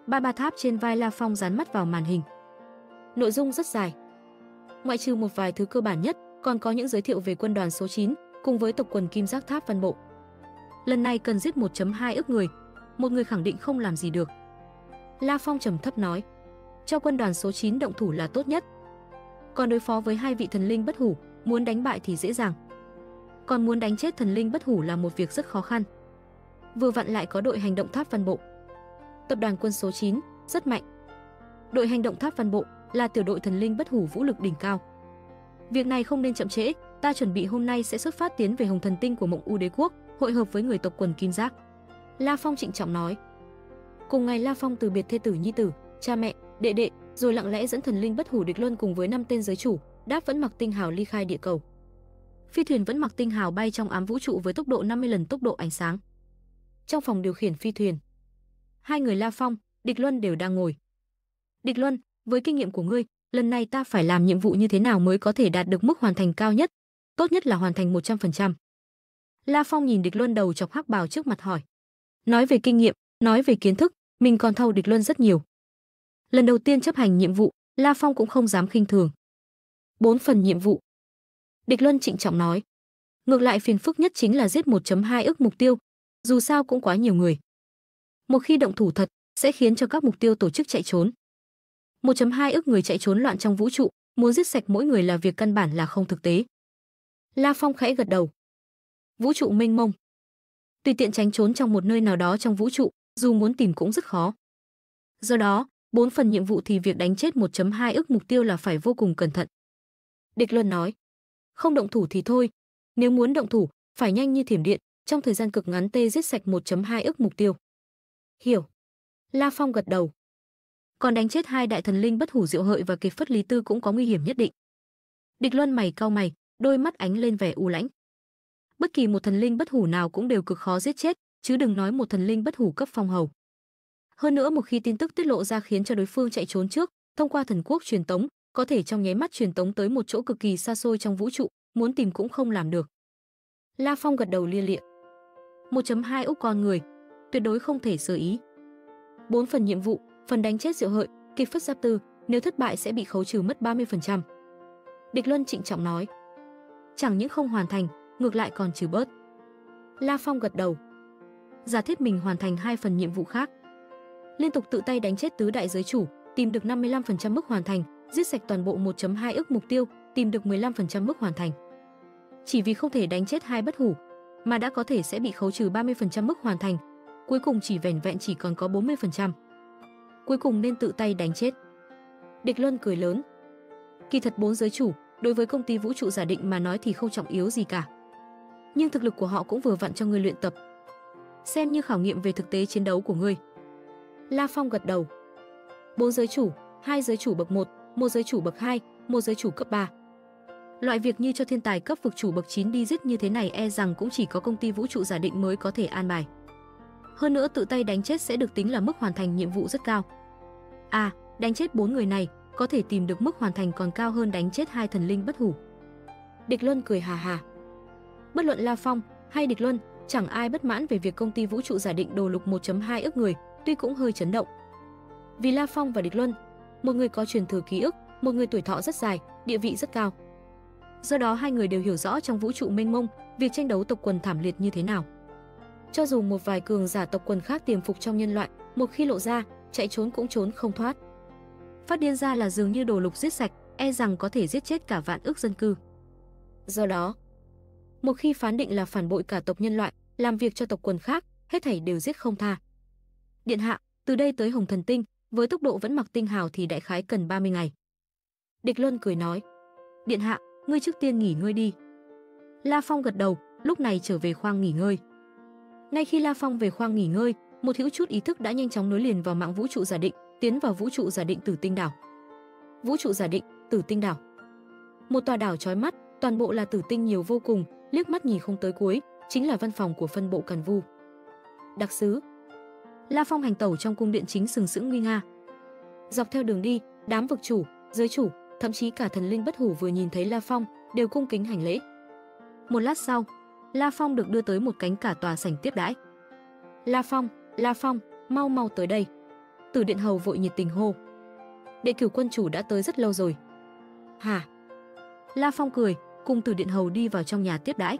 Ba ba tháp trên vai La Phong dán mắt vào màn hình. Nội dung rất dài. Ngoại trừ một vài thứ cơ bản nhất, còn có những giới thiệu về quân đoàn số 9 cùng với tộc quần Kim Giác Tháp văn bộ. Lần này cần giết 1.2 ức người, một người khẳng định không làm gì được. La Phong trầm thấp nói, cho quân đoàn số 9 động thủ là tốt nhất. Còn đối phó với hai vị thần linh bất hủ, muốn đánh bại thì dễ dàng. Còn muốn đánh chết thần linh bất hủ là một việc rất khó khăn. Vừa vặn lại có đội hành động tháp văn bộ. Tập đoàn quân số 9 rất mạnh. Đội hành động tháp văn bộ là tiểu đội thần linh bất hủ vũ lực đỉnh cao. Việc này không nên chậm trễ, ta chuẩn bị hôm nay sẽ xuất phát tiến về Hồng Thần Tinh của Mộng U Đế quốc, hội hợp với người tộc quần Kim Giác. La Phong trịnh trọng nói. Cùng ngày La Phong từ biệt thê tử nhi tử, cha mẹ, đệ đệ, rồi lặng lẽ dẫn thần linh bất hủ địch luân cùng với năm tên giới chủ, đáp vẫn mặc tinh hào ly khai địa cầu. Phi thuyền vẫn mặc tinh hào bay trong ám vũ trụ với tốc độ 50 lần tốc độ ánh sáng. Trong phòng điều khiển phi thuyền, hai người La Phong, Địch Luân đều đang ngồi. Địch Luân, với kinh nghiệm của ngươi, lần này ta phải làm nhiệm vụ như thế nào mới có thể đạt được mức hoàn thành cao nhất? Tốt nhất là hoàn thành 100%. La Phong nhìn Địch Luân đầu chọc hắc bào trước mặt hỏi. Nói về kinh nghiệm, nói về kiến thức, mình còn thâu địch luân rất nhiều. Lần đầu tiên chấp hành nhiệm vụ, La Phong cũng không dám khinh thường. Bốn phần nhiệm vụ. Địch Luân trịnh trọng nói. Ngược lại phiền phức nhất chính là giết 1.2 ức mục tiêu, dù sao cũng quá nhiều người. Một khi động thủ thật, sẽ khiến cho các mục tiêu tổ chức chạy trốn. 1.2 ức người chạy trốn loạn trong vũ trụ, muốn giết sạch mỗi người là việc căn bản là không thực tế. La Phong khẽ gật đầu. Vũ trụ mênh mông. Tùy tiện tránh trốn trong một nơi nào đó trong vũ trụ, dù muốn tìm cũng rất khó. Do đó, bốn phần nhiệm vụ thì việc đánh chết 1.2 ức mục tiêu là phải vô cùng cẩn thận. Địch Luân nói, không động thủ thì thôi, nếu muốn động thủ, phải nhanh như thiểm điện, trong thời gian cực ngắn tê giết sạch 1.2 ức mục tiêu. Hiểu. La Phong gật đầu. Còn đánh chết hai đại thần linh bất hủ diệu hợi và kịch phất lý tư cũng có nguy hiểm nhất định. Địch Luân mày cau mày, đôi mắt ánh lên vẻ u lãnh. Bất kỳ một thần linh bất hủ nào cũng đều cực khó giết chết, chứ đừng nói một thần linh bất hủ cấp phong hầu. Hơn nữa một khi tin tức tiết lộ ra khiến cho đối phương chạy trốn trước, thông qua thần quốc truyền tống, có thể trong nháy mắt truyền tống tới một chỗ cực kỳ xa xôi trong vũ trụ, muốn tìm cũng không làm được. La Phong gật đầu lia lịa. 1.2 úc con người, tuyệt đối không thể sơ ý. Bốn phần nhiệm vụ, phần đánh chết Diệu Hợi, kịp phất giáp tư, nếu thất bại sẽ bị khấu trừ mất 30%. Địch Luân trịnh trọng nói. Chẳng những không hoàn thành, ngược lại còn trừ bớt. La Phong gật đầu. Giả thiết mình hoàn thành hai phần nhiệm vụ khác. Liên tục tự tay đánh chết tứ đại giới chủ, tìm được 55% mức hoàn thành, giết sạch toàn bộ 1.2 ức mục tiêu, tìm được 15% mức hoàn thành. Chỉ vì không thể đánh chết hai bất hủ, mà đã có thể sẽ bị khấu trừ 30% mức hoàn thành, cuối cùng chỉ vẻn vẹn chỉ còn có 40%. Cuối cùng nên tự tay đánh chết. Địch Luân cười lớn. Kỳ thật bốn giới chủ, đối với công ty vũ trụ giả định mà nói thì không trọng yếu gì cả. Nhưng thực lực của họ cũng vừa vặn cho ngươi luyện tập. Xem như khảo nghiệm về thực tế chiến đấu của ngươi. La Phong gật đầu. Bốn giới chủ, hai giới chủ bậc 1, một giới chủ bậc 2, một giới chủ cấp 3. Loại việc như cho thiên tài cấp vực chủ bậc 9 đi giết như thế này e rằng cũng chỉ có công ty vũ trụ giả định mới có thể an bài. Hơn nữa tự tay đánh chết sẽ được tính là mức hoàn thành nhiệm vụ rất cao. À, đánh chết bốn người này, có thể tìm được mức hoàn thành còn cao hơn đánh chết hai thần linh bất hủ. Địch Luân cười hà hà. Bất luận La Phong hay Địch Luân, chẳng ai bất mãn về việc công ty vũ trụ giả định đồ lục 1.2 ức người, tuy cũng hơi chấn động. Vì La Phong và Địch Luân, một người có truyền thừa ký ức, một người tuổi thọ rất dài, địa vị rất cao. Do đó hai người đều hiểu rõ trong vũ trụ mênh mông, việc tranh đấu tộc quần thảm liệt như thế nào. Cho dù một vài cường giả tộc quần khác tiềm phục trong nhân loại, một khi lộ ra, chạy trốn cũng trốn không thoát. Phát điên ra là dường như đồ lục giết sạch, e rằng có thể giết chết cả vạn ước dân cư. Do đó, một khi phán định là phản bội cả tộc nhân loại, làm việc cho tộc quần khác, hết thảy đều giết không tha. Điện hạ, từ đây tới Hồng Thần Tinh, với tốc độ vẫn mặc tinh hào thì đại khái cần 30 ngày. Địch Luân cười nói, Điện hạ, ngươi trước tiên nghỉ ngơi đi. La Phong gật đầu, lúc này trở về khoang nghỉ ngơi. Ngay khi La Phong về khoang nghỉ ngơi, một hữu chút ý thức đã nhanh chóng nối liền vào mạng vũ trụ giả định, tiến vào vũ trụ giả định Tử Tinh đảo. Vũ trụ giả định, Tử Tinh đảo. Một tòa đảo chói mắt, toàn bộ là tử tinh nhiều vô cùng, liếc mắt nhìn không tới cuối, chính là văn phòng của phân bộ Càn Vu. Đặc sứ. La Phong hành tẩu trong cung điện chính sừng sững nguy nga. Dọc theo đường đi, đám vực chủ, giới chủ, thậm chí cả thần linh bất hủ vừa nhìn thấy La Phong, đều cung kính hành lễ. Một lát sau, La Phong được đưa tới một cánh cả tòa sảnh tiếp đãi. La Phong, La Phong, mau mau tới đây. Tử Điện Hầu vội nhiệt tình hô. Đệ cửu quân chủ đã tới rất lâu rồi. Hả? La Phong cười, cùng Tử Điện Hầu đi vào trong nhà tiếp đãi.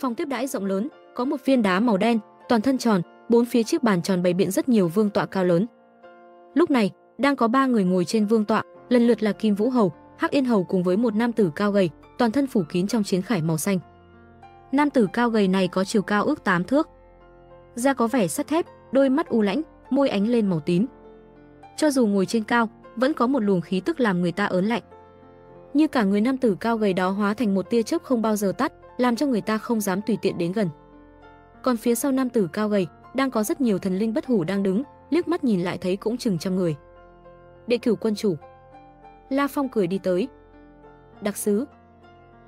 Phòng tiếp đãi rộng lớn, có một viên đá màu đen, toàn thân tròn, bốn phía chiếc bàn tròn bày biện rất nhiều vương tọa cao lớn. Lúc này, đang có ba người ngồi trên vương tọa, lần lượt là Kim Vũ Hầu, Hắc Yên Hầu cùng với một nam tử cao gầy, toàn thân phủ kín trong chiến khải màu xanh. Nam tử cao gầy này có chiều cao ước 8 thước. Da có vẻ sắt thép, đôi mắt u lãnh, môi ánh lên màu tím. Cho dù ngồi trên cao, vẫn có một luồng khí tức làm người ta ớn lạnh. Như cả người nam tử cao gầy đó hóa thành một tia chớp không bao giờ tắt, làm cho người ta không dám tùy tiện đến gần. Còn phía sau nam tử cao gầy, đang có rất nhiều thần linh bất hủ đang đứng, liếc mắt nhìn lại thấy cũng chừng trăm người. Đệ cửu quân chủ. La Phong cười đi tới. Đặc sứ.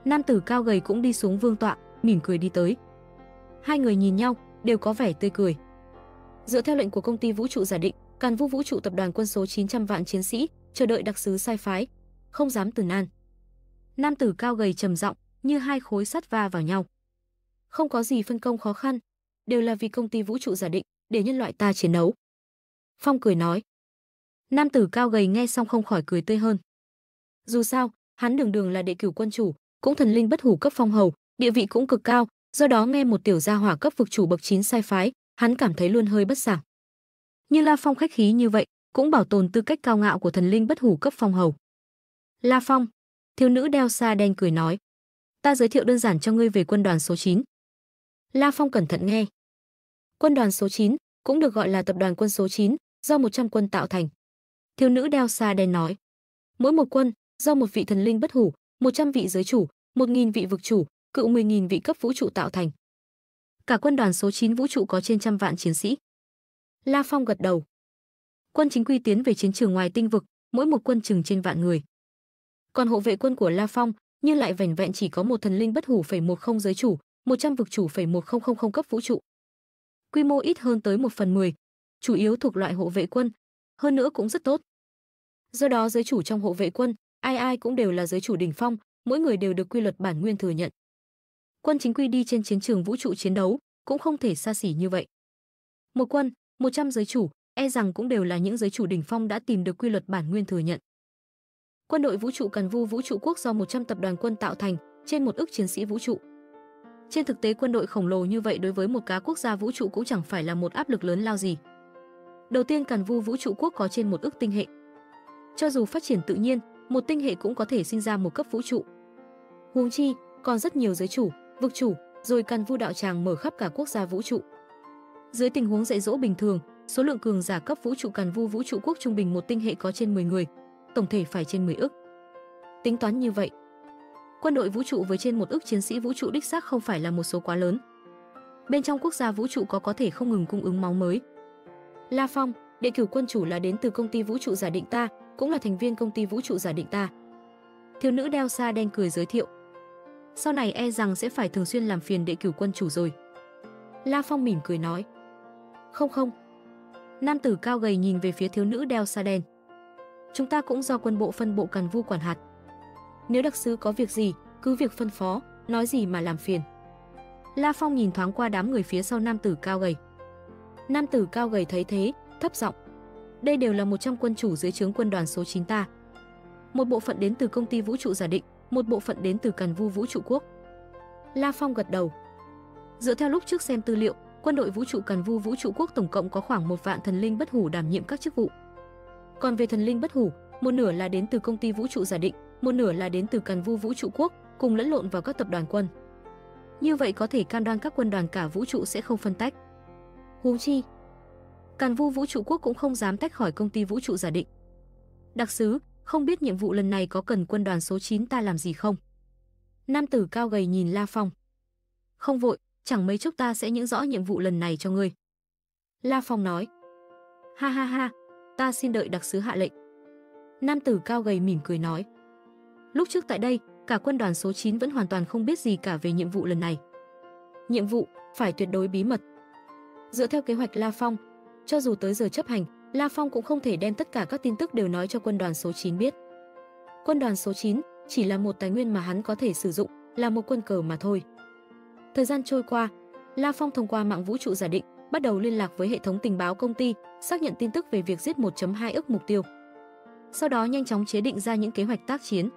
Nam tử cao gầy cũng đi xuống vương tọa, mỉm cười đi tới. Hai người nhìn nhau, đều có vẻ tươi cười. Dựa theo lệnh của công ty vũ trụ giả định, Càn vũ vũ trụ tập đoàn quân số 900 vạn chiến sĩ, chờ đợi đặc sứ sai phái, không dám từ nan. Nam tử cao gầy trầm giọng, như hai khối sắt va vào nhau. Không có gì phân công khó khăn, đều là vì công ty vũ trụ giả định, để nhân loại ta chiến đấu. Phong cười nói. Nam tử cao gầy nghe xong không khỏi cười tươi hơn. Dù sao, hắn đường đường là đệ cửu quân chủ, cũng thần linh bất hủ cấp phong hầu, địa vị cũng cực cao, do đó nghe một tiểu gia hỏa cấp vực chủ bậc 9 sai phái, hắn cảm thấy luôn hơi bất sảng. Như La Phong khách khí như vậy, cũng bảo tồn tư cách cao ngạo của thần linh bất hủ cấp phong hầu. La Phong, thiếu nữ đeo xa đen cười nói. Ta giới thiệu đơn giản cho ngươi về quân đoàn số 9. La Phong cẩn thận nghe. Quân đoàn số 9 cũng được gọi là tập đoàn quân số 9, do 100 quân tạo thành. Thiếu nữ đeo xa đen nói. Mỗi một quân do một vị thần linh bất hủ, 100 vị giới chủ, 1000 vị vực chủ, cựu 10.000 vị cấp vũ trụ tạo thành. Cả quân đoàn số 9 vũ trụ có trên trăm vạn chiến sĩ. La Phong gật đầu. Quân chính quy tiến về chiến trường ngoài tinh vực, mỗi một quân chừng trên vạn người. Còn hộ vệ quân của La Phong, nhưng lại vẻn vẹn chỉ có một thần linh bất hủ phẩy một không giới chủ, 100 vực chủ phẩy một không không không cấp vũ trụ. Quy mô ít hơn tới một phần 10, chủ yếu thuộc loại hộ vệ quân, hơn nữa cũng rất tốt. Do đó giới chủ trong hộ vệ quân, ai ai cũng đều là giới chủ đỉnh phong, mỗi người đều được quy luật bản nguyên thừa nhận. Quân chính quy đi trên chiến trường vũ trụ chiến đấu, cũng không thể xa xỉ như vậy. Một quân, 100 giới chủ, e rằng cũng đều là những giới chủ đỉnh phong đã tìm được quy luật bản nguyên thừa nhận. Quân đội vũ trụ Cần Vu Vũ trụ quốc do 100 tập đoàn quân tạo thành, trên một ức chiến sĩ vũ trụ. Trên thực tế quân đội khổng lồ như vậy đối với một cá quốc gia vũ trụ cũng chẳng phải là một áp lực lớn lao gì. Đầu tiên Cần Vu Vũ trụ quốc có trên một ức tinh hệ. Cho dù phát triển tự nhiên, một tinh hệ cũng có thể sinh ra một cấp vũ trụ. Huống chi, còn rất nhiều giới chủ, vực chủ, rồi Cần Vu đạo tràng mở khắp cả quốc gia vũ trụ. Dưới tình huống dạy dỗ bình thường, số lượng cường giả cấp vũ trụ Cần Vu vũ trụ quốc trung bình một tinh hệ có trên 10 người, tổng thể phải trên 10 ức. Tính toán như vậy, quân đội vũ trụ với trên một ức chiến sĩ vũ trụ đích xác không phải là một số quá lớn. Bên trong quốc gia vũ trụ có có thể không ngừng cung ứng máu mới. La Phong, đệ cửu quân chủ là đến từ công ty vũ trụ giả định ta, cũng là thành viên công ty vũ trụ giả định ta. Thiếu nữ đeo xa đen cười giới thiệu. Sau này e rằng sẽ phải thường xuyên làm phiền đệ cửu quân chủ rồi. La Phong mỉm cười nói. Không không. Nam tử cao gầy nhìn về phía thiếu nữ đeo xa đen. Chúng ta cũng do quân bộ phân bộ càn vu quản hạt. Nếu đặc sứ có việc gì, cứ việc phân phó, nói gì mà làm phiền. La Phong nhìn thoáng qua đám người phía sau nam tử cao gầy. Nam tử cao gầy thấy thế, thấp giọng. Đây đều là 100 quân chủ dưới trướng quân đoàn số 9 ta. Một bộ phận đến từ công ty vũ trụ giả định, một bộ phận đến từ Càn Vu Vũ trụ quốc. La Phong gật đầu. Dựa theo lúc trước xem tư liệu, quân đội vũ trụ Càn Vu Vũ trụ quốc tổng cộng có khoảng một vạn thần linh bất hủ đảm nhiệm các chức vụ. Còn về thần linh bất hủ, một nửa là đến từ công ty vũ trụ giả định, một nửa là đến từ Càn Vu Vũ trụ quốc, cùng lẫn lộn vào các tập đoàn quân. Như vậy có thể cam đoan các quân đoàn cả vũ trụ sẽ không phân tách. Huống chi, Càn Vu Vũ trụ quốc cũng không dám tách khỏi công ty vũ trụ giả định. Đặc sứ, không biết nhiệm vụ lần này có cần quân đoàn số 9 ta làm gì không? Nam tử cao gầy nhìn La Phong. Không vội, chẳng mấy chốc ta sẽ những rõ nhiệm vụ lần này cho ngươi. La Phong nói. Ha ha ha, ta xin đợi đặc sứ hạ lệnh. Nam tử cao gầy mỉm cười nói. Lúc trước tại đây, cả quân đoàn số 9 vẫn hoàn toàn không biết gì cả về nhiệm vụ lần này. Nhiệm vụ phải tuyệt đối bí mật. Dựa theo kế hoạch La Phong, cho dù tới giờ chấp hành, La Phong cũng không thể đem tất cả các tin tức đều nói cho quân đoàn số 9 biết. Quân đoàn số 9 chỉ là một tài nguyên mà hắn có thể sử dụng, là một quân cờ mà thôi. Thời gian trôi qua, La Phong thông qua mạng vũ trụ giả định, bắt đầu liên lạc với hệ thống tình báo công ty, xác nhận tin tức về việc giết 1.2 ức mục tiêu. Sau đó nhanh chóng chế định ra những kế hoạch tác chiến.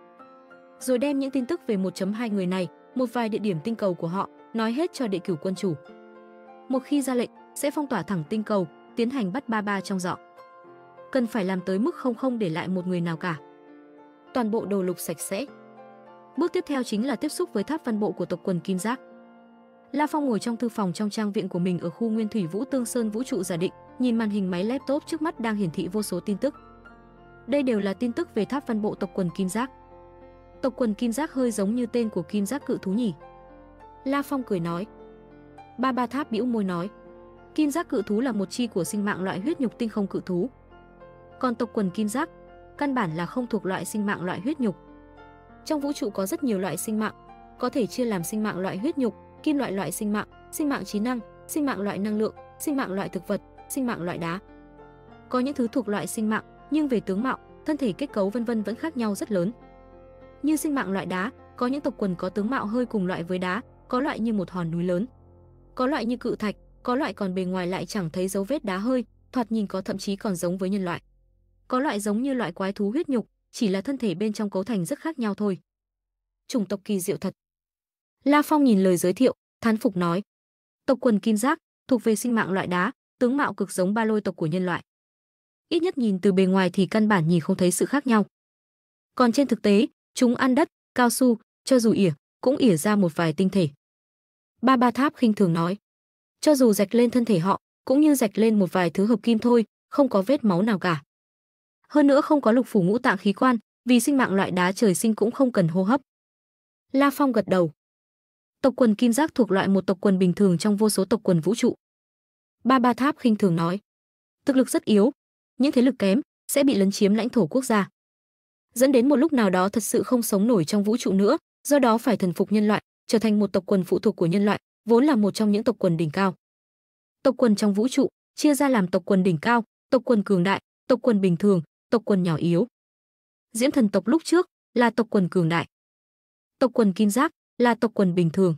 Rồi đem những tin tức về 1.2 người này, một vài địa điểm tinh cầu của họ, nói hết cho đệ cửu quân chủ. Một khi ra lệnh, sẽ phong tỏa thẳng tinh cầu, tiến hành bắt ba ba trong dọ. Cần phải làm tới mức không không để lại một người nào cả. Toàn bộ đồ lục sạch sẽ. Bước tiếp theo chính là tiếp xúc với tháp văn bộ của tộc quần Kim Giác. La Phong ngồi trong thư phòng trong trang viện của mình ở khu Nguyên Thủy Vũ Tương Sơn Vũ trụ giả định, nhìn màn hình máy laptop trước mắt đang hiển thị vô số tin tức. Đây đều là tin tức về tháp văn bộ tộc quần Kim Giác. Tộc quần Kim Giác hơi giống như tên của Kim Giác cự thú nhỉ? La Phong cười nói. Ba ba tháp bĩu môi nói. Kim giác cự thú là một chi của sinh mạng loại huyết nhục tinh không cự thú. Còn tộc quần kim giác, căn bản là không thuộc loại sinh mạng loại huyết nhục. Trong vũ trụ có rất nhiều loại sinh mạng, có thể chia làm sinh mạng loại huyết nhục, kim loại loại sinh mạng, sinh mạng trí năng, sinh mạng loại năng lượng, sinh mạng loại thực vật, sinh mạng loại đá. Có những thứ thuộc loại sinh mạng, nhưng về tướng mạo, thân thể kết cấu vân vân vẫn khác nhau rất lớn. Như sinh mạng loại đá, có những tộc quần có tướng mạo hơi cùng loại với đá, có loại như một hòn núi lớn. Có loại như cự thạch, có loại còn bề ngoài lại chẳng thấy dấu vết đá hơi, thoạt nhìn có thậm chí còn giống với nhân loại. Có loại giống như loại quái thú huyết nhục, chỉ là thân thể bên trong cấu thành rất khác nhau thôi. Chủng tộc kỳ diệu thật. La Phong nhìn lời giới thiệu, thán phục nói: "Tộc quần kim giác, thuộc về sinh mạng loại đá, tướng mạo cực giống ba lôi tộc của nhân loại. Ít nhất nhìn từ bề ngoài thì căn bản nhìn không thấy sự khác nhau." Còn trên thực tế, chúng ăn đất, cao su, cho dù ỉa, cũng ỉa ra một vài tinh thể. Ba Ba Tháp khinh thường nói, cho dù rạch lên thân thể họ, cũng như rạch lên một vài thứ hợp kim thôi, không có vết máu nào cả. Hơn nữa không có lục phủ ngũ tạng khí quan, vì sinh mạng loại đá trời sinh cũng không cần hô hấp. La Phong gật đầu. Tộc quần kim giác thuộc loại một tộc quần bình thường trong vô số tộc quần vũ trụ. Ba Ba Tháp khinh thường nói, thực lực rất yếu, những thế lực kém sẽ bị lấn chiếm lãnh thổ quốc gia, dẫn đến một lúc nào đó thật sự không sống nổi trong vũ trụ nữa, do đó phải thần phục nhân loại, trở thành một tộc quần phụ thuộc của nhân loại, vốn là một trong những tộc quần đỉnh cao. Tộc quần trong vũ trụ chia ra làm tộc quần đỉnh cao, tộc quần cường đại, tộc quần bình thường, tộc quần nhỏ yếu. Diễm thần tộc lúc trước là tộc quần cường đại. Tộc quần kim giác là tộc quần bình thường.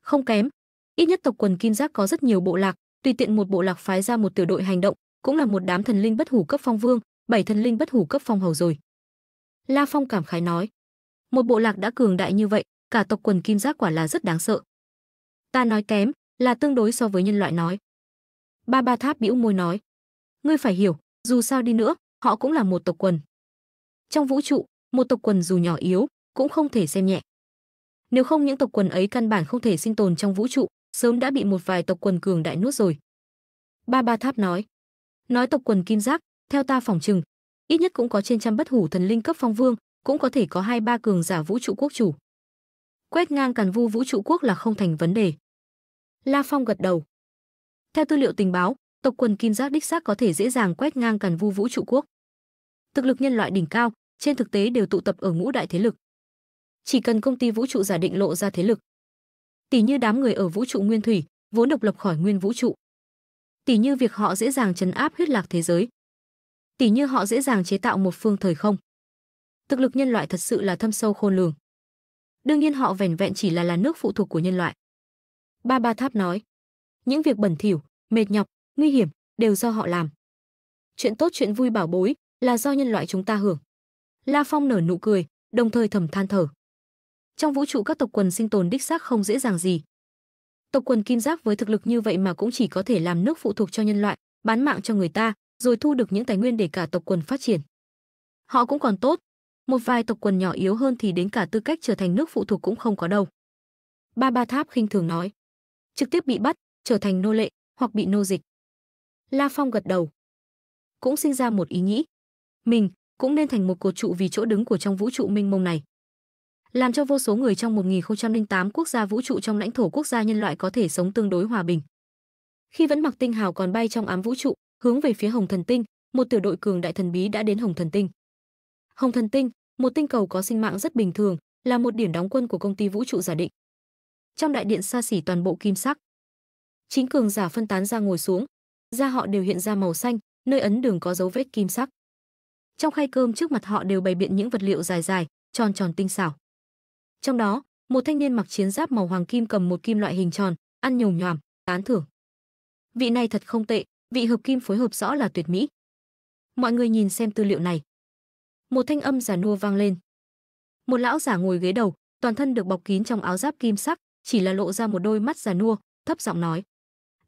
Không kém, ít nhất tộc quần kim giác có rất nhiều bộ lạc, tùy tiện một bộ lạc phái ra một tiểu đội hành động, cũng là một đám thần linh bất hủ cấp phong vương, bảy thần linh bất hủ cấp phong hầu rồi. La Phong cảm khái nói, một bộ lạc đã cường đại như vậy, cả tộc quần kim giác quả là rất đáng sợ. Ta nói kém, là tương đối so với nhân loại nói. Ba Ba Tháp bĩu môi nói, ngươi phải hiểu, dù sao đi nữa, họ cũng là một tộc quần. Trong vũ trụ, một tộc quần dù nhỏ yếu, cũng không thể xem nhẹ. Nếu không những tộc quần ấy căn bản không thể sinh tồn trong vũ trụ, sớm đã bị một vài tộc quần cường đại nuốt rồi. Ba Ba Tháp nói, nói tộc quần kim giác, theo ta phỏng chừng, ít nhất cũng có trên trăm bất hủ thần linh cấp phong vương, cũng có thể có hai ba cường giả vũ trụ quốc chủ. Quét ngang càn vu vũ trụ quốc là không thành vấn đề. La Phong gật đầu. Theo tư liệu tình báo, tộc quần kim giác đích xác có thể dễ dàng quét ngang càn vu vũ trụ quốc. Thực lực nhân loại đỉnh cao, trên thực tế đều tụ tập ở ngũ đại thế lực. Chỉ cần công ty vũ trụ giả định lộ ra thế lực, tỷ như đám người ở vũ trụ nguyên thủy, vốn độc lập khỏi nguyên vũ trụ. Tỷ như việc họ dễ dàng chấn áp huyết lạc thế giới. Tỷ như họ dễ dàng chế tạo một phương thời không. Thực lực nhân loại thật sự là thâm sâu khôn lường. Đương nhiên họ vẻn vẹn chỉ là là nước phụ thuộc của nhân loại. Ba Ba Tháp nói, những việc bẩn thỉu, mệt nhọc, nguy hiểm đều do họ làm. Chuyện tốt chuyện vui bảo bối là do nhân loại chúng ta hưởng. La Phong nở nụ cười, đồng thời thầm than thở. Trong vũ trụ các tộc quần sinh tồn đích xác không dễ dàng gì. Tộc quần kim giác với thực lực như vậy mà cũng chỉ có thể làm nước phụ thuộc cho nhân loại, bán mạng cho người ta, rồi thu được những tài nguyên để cả tộc quần phát triển. Họ cũng còn tốt, một vài tộc quần nhỏ yếu hơn thì đến cả tư cách trở thành nước phụ thuộc cũng không có đâu. Ba Ba Tháp khinh thường nói, trực tiếp bị bắt, trở thành nô lệ hoặc bị nô dịch. La Phong gật đầu, cũng sinh ra một ý nghĩ, mình cũng nên thành một cột trụ vì chỗ đứng của trong vũ trụ minh mông này. Làm cho vô số người trong 1008 quốc gia vũ trụ trong lãnh thổ quốc gia nhân loại có thể sống tương đối hòa bình. Khi vẫn mặc tinh hào còn bay trong ám vũ trụ, hướng về phía Hồng Thần Tinh, một tiểu đội cường đại thần bí đã đến Hồng Thần Tinh. Hồng Thần Tinh, một tinh cầu có sinh mạng rất bình thường, là một điểm đóng quân của công ty vũ trụ giả định. Trong đại điện xa xỉ toàn bộ kim sắc. Chính cường giả phân tán ra ngồi xuống, da họ đều hiện ra màu xanh, nơi ấn đường có dấu vết kim sắc. Trong khay cơm trước mặt họ đều bày biện những vật liệu dài dài, tròn tròn tinh xảo. Trong đó, một thanh niên mặc chiến giáp màu hoàng kim cầm một kim loại hình tròn, ăn nhồm nhòm, tán thưởng. Vị này thật không tệ, vị hợp kim phối hợp rõ là tuyệt mỹ. Mọi người nhìn xem tư liệu này. Một thanh âm giả nua vang lên. Một lão giả ngồi ghế đầu, toàn thân được bọc kín trong áo giáp kim sắc, chỉ là lộ ra một đôi mắt già nua, thấp giọng nói: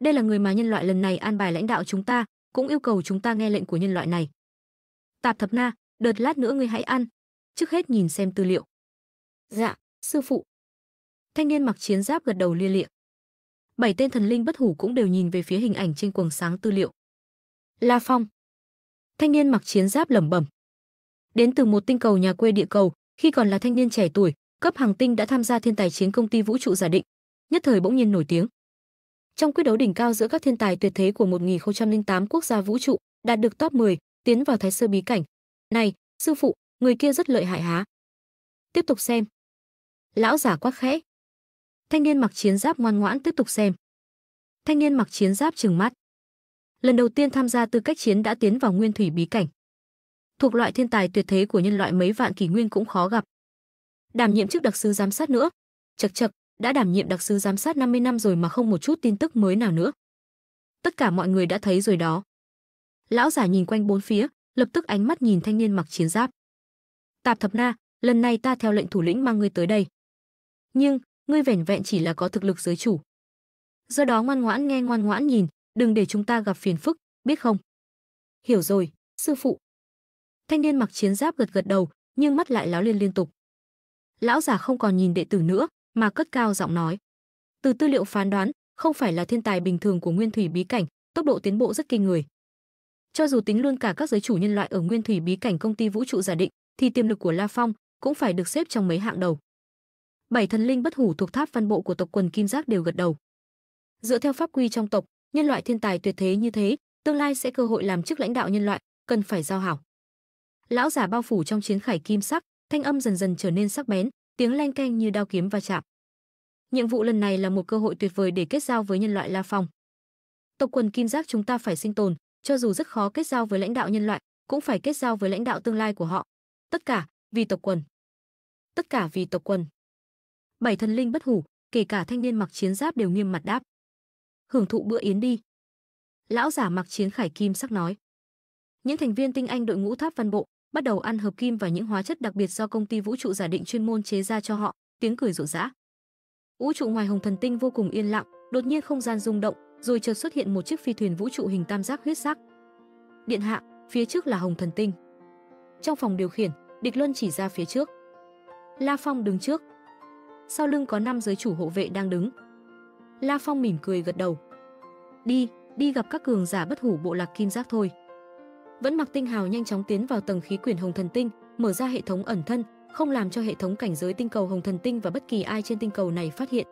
"Đây là người mà nhân loại lần này an bài lãnh đạo chúng ta, cũng yêu cầu chúng ta nghe lệnh của nhân loại này." Tạp Thập Na, đợt lát nữa ngươi hãy ăn, trước hết nhìn xem tư liệu. Dạ, sư phụ. Thanh niên mặc chiến giáp gật đầu lia lịa. Bảy tên thần linh bất hủ cũng đều nhìn về phía hình ảnh trên quần sáng tư liệu. La Phong. Thanh niên mặc chiến giáp lẩm bẩm. Đến từ một tinh cầu nhà quê địa cầu, khi còn là thanh niên trẻ tuổi, cấp hàng tinh đã tham gia thiên tài chiến công ty vũ trụ giả định, nhất thời bỗng nhiên nổi tiếng. Trong quyết đấu đỉnh cao giữa các thiên tài tuyệt thế của 1008 quốc gia vũ trụ, đạt được top 10, tiến vào thái sơ bí cảnh. Này, sư phụ, người kia rất lợi hại há. Tiếp tục xem. Lão giả quát khẽ. Thanh niên mặc chiến giáp ngoan ngoãn tiếp tục xem. Thanh niên mặc chiến giáp trừng mắt. Lần đầu tiên tham gia tư cách chiến đã tiến vào nguyên thủy bí cảnh. Thuộc loại thiên tài tuyệt thế của nhân loại mấy vạn kỷ nguyên cũng khó gặp. Đảm nhiệm chức đặc sứ giám sát nữa. Chật chật, đã đảm nhiệm đặc sứ giám sát 50 năm rồi mà không một chút tin tức mới nào nữa. Tất cả mọi người đã thấy rồi đó. Lão giả nhìn quanh bốn phía, lập tức ánh mắt nhìn thanh niên mặc chiến giáp. Tạp Thập Na, lần này ta theo lệnh thủ lĩnh mang ngươi tới đây. Nhưng, ngươi vẻn vẹn chỉ là có thực lực giới chủ. Do đó ngoan ngoãn nghe ngoan ngoãn nhìn, đừng để chúng ta gặp phiền phức, biết không? Hiểu rồi, sư phụ. Thanh niên mặc chiến giáp gật gật đầu, nhưng mắt lại láo liên liên tục. Lão già không còn nhìn đệ tử nữa, mà cất cao giọng nói. Từ tư liệu phán đoán, không phải là thiên tài bình thường của nguyên thủy bí cảnh, tốc độ tiến bộ rất kinh người. Cho dù tính luôn cả các giới chủ nhân loại ở nguyên thủy bí cảnh công ty vũ trụ giả định, thì tiềm lực của La Phong cũng phải được xếp trong mấy hạng đầu. Bảy thần linh bất hủ thuộc tháp văn bộ của tộc quần Kim Giác đều gật đầu. Dựa theo pháp quy trong tộc, nhân loại thiên tài tuyệt thế như thế, tương lai sẽ cơ hội làm chức lãnh đạo nhân loại, cần phải giao hảo. Lão giả bao phủ trong chiến khải kim sắc, thanh âm dần dần trở nên sắc bén, tiếng leng keng như đao kiếm va chạm. Nhiệm vụ lần này là một cơ hội tuyệt vời để kết giao với nhân loại La Phong. Tộc quần Kim Giác chúng ta phải sinh tồn, cho dù rất khó kết giao với lãnh đạo nhân loại, cũng phải kết giao với lãnh đạo tương lai của họ. Tất cả vì tộc quần. Tất cả vì tộc quần. Bảy thần linh bất hủ, kể cả thanh niên mặc chiến giáp đều nghiêm mặt đáp. Hưởng thụ bữa yến đi. Lão giả mặc chiến khải kim sắc nói. Những thành viên tinh anh đội ngũ tháp văn bộ bắt đầu ăn hợp kim và những hóa chất đặc biệt do công ty vũ trụ giả định chuyên môn chế ra cho họ, tiếng cười rộn rã. Vũ trụ ngoài Hồng Thần Tinh vô cùng yên lặng, đột nhiên không gian rung động, rồi chợt xuất hiện một chiếc phi thuyền vũ trụ hình tam giác huyết sắc. Điện hạ, phía trước là Hồng Thần Tinh. Trong phòng điều khiển, Địch Luân chỉ ra phía trước. La Phong đứng trước. Sau lưng có năm giới chủ hộ vệ đang đứng. La Phong mỉm cười gật đầu. Đi, đi gặp các cường giả bất hủ bộ lạc kim giác thôi. Vẫn mặc tinh hào nhanh chóng tiến vào tầng khí quyển Hồng Thần Tinh, mở ra hệ thống ẩn thân, không làm cho hệ thống cảnh giới tinh cầu Hồng Thần Tinh và bất kỳ ai trên tinh cầu này phát hiện.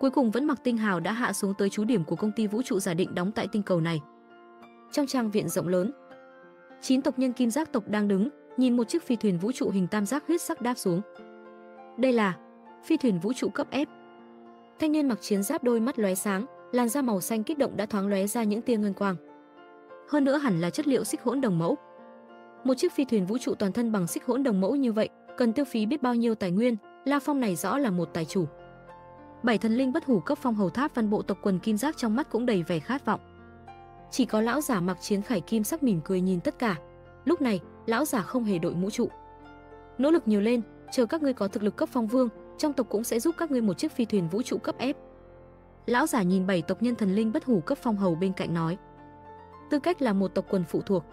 Cuối cùng vẫn mặc tinh hào đã hạ xuống tới trú điểm của công ty vũ trụ giả định đóng tại tinh cầu này. Trong trang viện rộng lớn, chín tộc nhân kim giác tộc đang đứng, nhìn một chiếc phi thuyền vũ trụ hình tam giác huyết sắc đáp xuống. Đây là phi thuyền vũ trụ cấp F. Thanh niên mặc chiến giáp đôi mắt lóe sáng, làn da màu xanh kích động đã thoáng lóe ra những tia ngân quang. Hơn nữa hẳn là chất liệu xích hỗn đồng mẫu. Một chiếc phi thuyền vũ trụ toàn thân bằng xích hỗn đồng mẫu như vậy, cần tiêu phí biết bao nhiêu tài nguyên, La Phong này rõ là một tài chủ. Bảy thần linh bất hủ cấp phong hầu tháp văn bộ tộc quần kim giác trong mắt cũng đầy vẻ khát vọng. Chỉ có lão giả mặc chiến khải kim sắc mỉm cười nhìn tất cả. Lúc này, lão giả không hề đội mũ trụ. Nỗ lực nhiều lên, chờ các ngươi có thực lực cấp phong vương, trong tộc cũng sẽ giúp các ngươi một chiếc phi thuyền vũ trụ cấp F. Lão giả nhìn bảy tộc nhân thần linh bất hủ cấp phong hầu bên cạnh nói. Tư cách là một tộc quần phụ thuộc.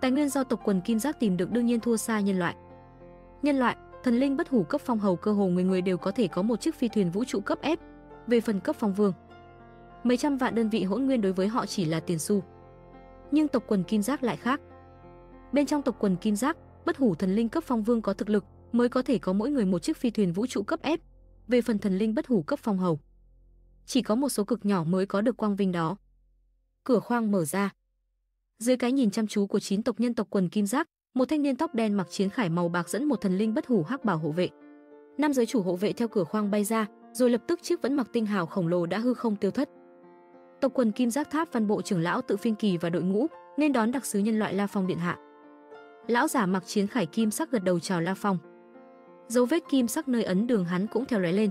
Tài nguyên do tộc quần kim giác tìm được đương nhiên thua xa nhân loại. Nhân loại, thần linh bất hủ cấp phong hầu cơ hồ người người đều có thể có một chiếc phi thuyền vũ trụ cấp F. Về phần cấp phong vương, mấy trăm vạn đơn vị hỗn nguyên đối với họ chỉ là tiền xu. Nhưng tộc quần kim giác lại khác. Bên trong tộc quần kim giác, bất hủ thần linh cấp phong vương có thực lực mới có thể có mỗi người một chiếc phi thuyền vũ trụ cấp F Về phần thần linh bất hủ cấp phong hầu, chỉ có một số cực nhỏ mới có được quang vinh đó. Cửa khoang mở ra. Dưới cái nhìn chăm chú của chín tộc nhân tộc quần kim giác, một thanh niên tóc đen mặc chiến khải màu bạc dẫn một thần linh bất hủ hắc bảo hộ vệ. Năm giới chủ hộ vệ theo cửa khoang bay ra, rồi lập tức chiếc vẫn mặc tinh hào khổng lồ đã hư không tiêu thất. Tộc quần kim giác tháp văn bộ trưởng lão tự phiên kỳ và đội ngũ nên đón đặc sứ nhân loại La Phong điện hạ. Lão giả mặc chiến khải kim sắc gật đầu chào La Phong. Dấu vết kim sắc nơi ấn đường hắn cũng theo lóe lên.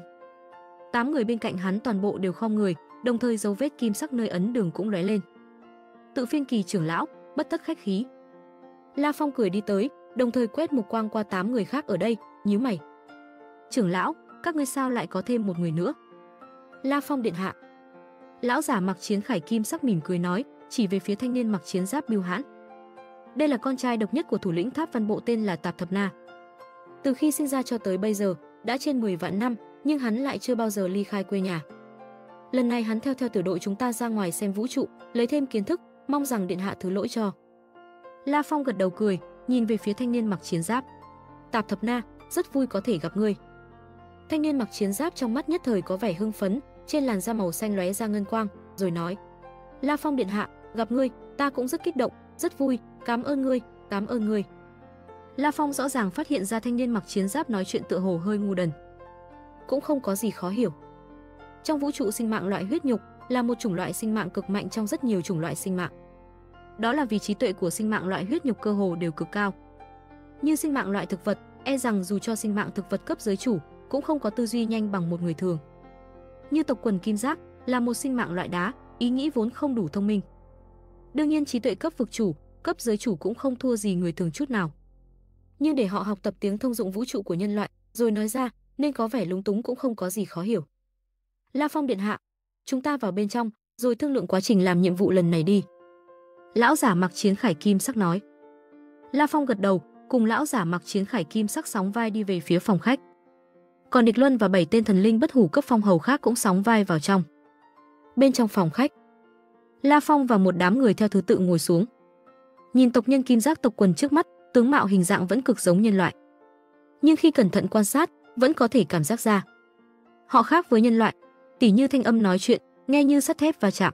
Tám người bên cạnh hắn toàn bộ đều khom người, đồng thời dấu vết kim sắc nơi ấn đường cũng lóe lên. Tự phiên kỳ trưởng lão, bất tất khách khí. La Phong cười đi tới, đồng thời quét một quang qua tám người khác ở đây, nhíu mày. Trưởng lão, các ngươi sao lại có thêm một người nữa? La Phong điện hạ. Lão giả mặc chiến khải kim sắc mỉm cười nói, chỉ về phía thanh niên mặc chiến giáp Biêu Hãn. Đây là con trai độc nhất của thủ lĩnh Tháp Văn Bộ tên là Tạp Thập Na. Từ khi sinh ra cho tới bây giờ, đã trên 10 vạn năm, nhưng hắn lại chưa bao giờ ly khai quê nhà. Lần này hắn theo theo tiểu đội chúng ta ra ngoài xem vũ trụ, lấy thêm kiến thức, mong rằng điện hạ thứ lỗi cho. La Phong gật đầu cười, nhìn về phía thanh niên mặc chiến giáp. Tạp Thập Na, rất vui có thể gặp ngươi. Thanh niên mặc chiến giáp trong mắt nhất thời có vẻ hưng phấn, trên làn da màu xanh lóe ra ngân quang, rồi nói: "La Phong điện hạ, gặp ngươi, ta cũng rất kích động, rất vui, cảm ơn ngươi, cảm ơn ngươi." La Phong rõ ràng phát hiện ra thanh niên mặc chiến giáp nói chuyện tựa hồ hơi ngu đần. Cũng không có gì khó hiểu. Trong vũ trụ sinh mạng loại huyết nhục là một chủng loại sinh mạng cực mạnh trong rất nhiều chủng loại sinh mạng. Đó là vì trí tuệ của sinh mạng loại huyết nhục cơ hồ đều cực cao. Như sinh mạng loại thực vật, e rằng dù cho sinh mạng thực vật cấp giới chủ cũng không có tư duy nhanh bằng một người thường. Như tộc quần kim giác là một sinh mạng loại đá, ý nghĩ vốn không đủ thông minh. Đương nhiên trí tuệ cấp vực chủ, cấp giới chủ cũng không thua gì người thường chút nào. Nhưng để họ học tập tiếng thông dụng vũ trụ của nhân loại, rồi nói ra, nên có vẻ lúng túng cũng không có gì khó hiểu. La Phong điện hạ, chúng ta vào bên trong, rồi thương lượng quá trình làm nhiệm vụ lần này đi. Lão giả mặc chiến khải kim sắc nói. La Phong gật đầu, cùng lão giả mặc chiến khải kim sắc sóng vai đi về phía phòng khách. Còn Địch Luân và bảy tên thần linh bất hủ cấp phong hầu khác cũng sóng vai vào trong. Bên trong phòng khách, La Phong và một đám người theo thứ tự ngồi xuống. Nhìn tộc nhân kim giác tộc quần trước mắt, tướng mạo hình dạng vẫn cực giống nhân loại. Nhưng khi cẩn thận quan sát, vẫn có thể cảm giác ra. Họ khác với nhân loại, tỉ như thanh âm nói chuyện, nghe như sắt thép và chạm.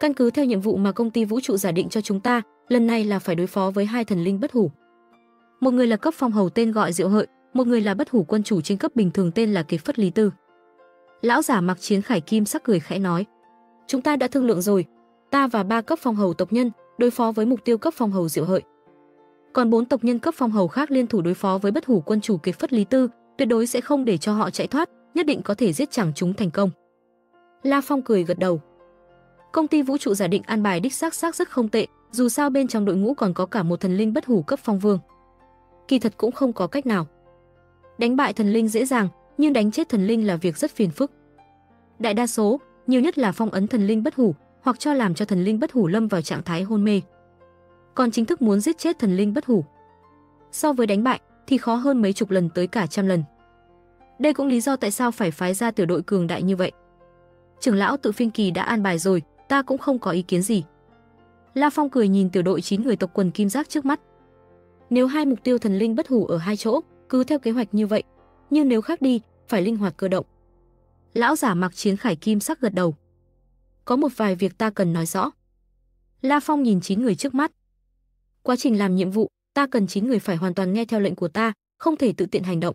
Căn cứ theo nhiệm vụ mà công ty vũ trụ giả định cho chúng ta, lần này là phải đối phó với hai thần linh bất hủ. Một người là cấp phong hầu tên gọi Diệu Hợi, một người là bất hủ quân chủ trên cấp bình thường tên là Kiệt Phất Lý Tư. Lão giả mặc chiến khải kim sắc cười khẽ nói: "Chúng ta đã thương lượng rồi, ta và ba cấp phong hầu tộc nhân đối phó với mục tiêu cấp phong hầu Diệu Hợi. Còn bốn tộc nhân cấp phong hầu khác liên thủ đối phó với bất hủ quân chủ Kiệt Phất Lý Tư, tuyệt đối sẽ không để cho họ chạy thoát, nhất định có thể giết chẳng chúng thành công." La Phong cười gật đầu. Công ty vũ trụ giả định an bài đích xác xác rất không tệ, dù sao bên trong đội ngũ còn có cả một thần linh bất hủ cấp phong vương. Kỳ thật cũng không có cách nào. Đánh bại thần linh dễ dàng, nhưng đánh chết thần linh là việc rất phiền phức. Đại đa số, nhiều nhất là phong ấn thần linh bất hủ, hoặc cho làm cho thần linh bất hủ lâm vào trạng thái hôn mê. Còn chính thức muốn giết chết thần linh bất hủ, so với đánh bại thì khó hơn mấy chục lần tới cả trăm lần. Đây cũng lý do tại sao phải phái ra tiểu đội cường đại như vậy. Trưởng lão tự phiên kỳ đã an bài rồi, ta cũng không có ý kiến gì. La Phong cười nhìn tiểu đội 9 người tộc quần kim giác trước mắt. Nếu hai mục tiêu thần linh bất hủ ở hai chỗ, cứ theo kế hoạch như vậy, nhưng nếu khác đi, phải linh hoạt cơ động. Lão giả mặc chiến khải kim sắc gật đầu. Có một vài việc ta cần nói rõ. La Phong nhìn 9 người trước mắt. Quá trình làm nhiệm vụ, ta cần 9 người phải hoàn toàn nghe theo lệnh của ta, không thể tự tiện hành động.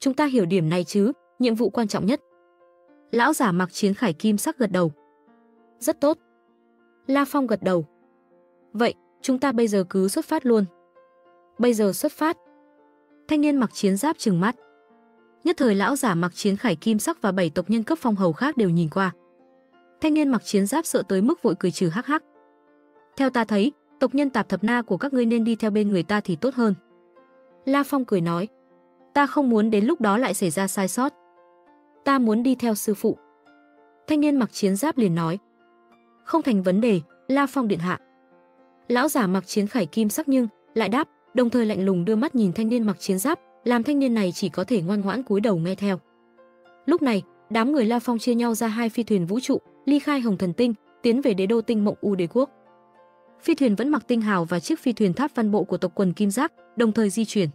Chúng ta hiểu điểm này chứ, nhiệm vụ quan trọng nhất. Lão giả mặc chiến khải kim sắc gật đầu. Rất tốt. La Phong gật đầu. Vậy, chúng ta bây giờ cứ xuất phát luôn. Bây giờ xuất phát. Thanh niên mặc chiến giáp trừng mắt. Nhất thời lão giả mặc chiến khải kim sắc và bảy tộc nhân cấp phong hầu khác đều nhìn qua. Thanh niên mặc chiến giáp sợ tới mức vội cười trừ hắc hắc. Theo ta thấy, tộc nhân tạp thập na của các ngươi nên đi theo bên người ta thì tốt hơn. La Phong cười nói, ta không muốn đến lúc đó lại xảy ra sai sót. Ta muốn đi theo sư phụ. Thanh niên mặc chiến giáp liền nói, không thành vấn đề, La Phong điện hạ. Lão giả mặc chiến khải kim sắc nhưng lại đáp, đồng thời lạnh lùng đưa mắt nhìn thanh niên mặc chiến giáp, làm thanh niên này chỉ có thể ngoan ngoãn cúi đầu nghe theo. Lúc này, đám người La Phong chia nhau ra hai phi thuyền vũ trụ, ly khai Hồng Thần Tinh, tiến về đế đô tinh mộng U đế quốc. Phi thuyền vẫn mặc tinh hào và chiếc phi thuyền tháp văn bộ của tộc quần Kim Giác, đồng thời di chuyển.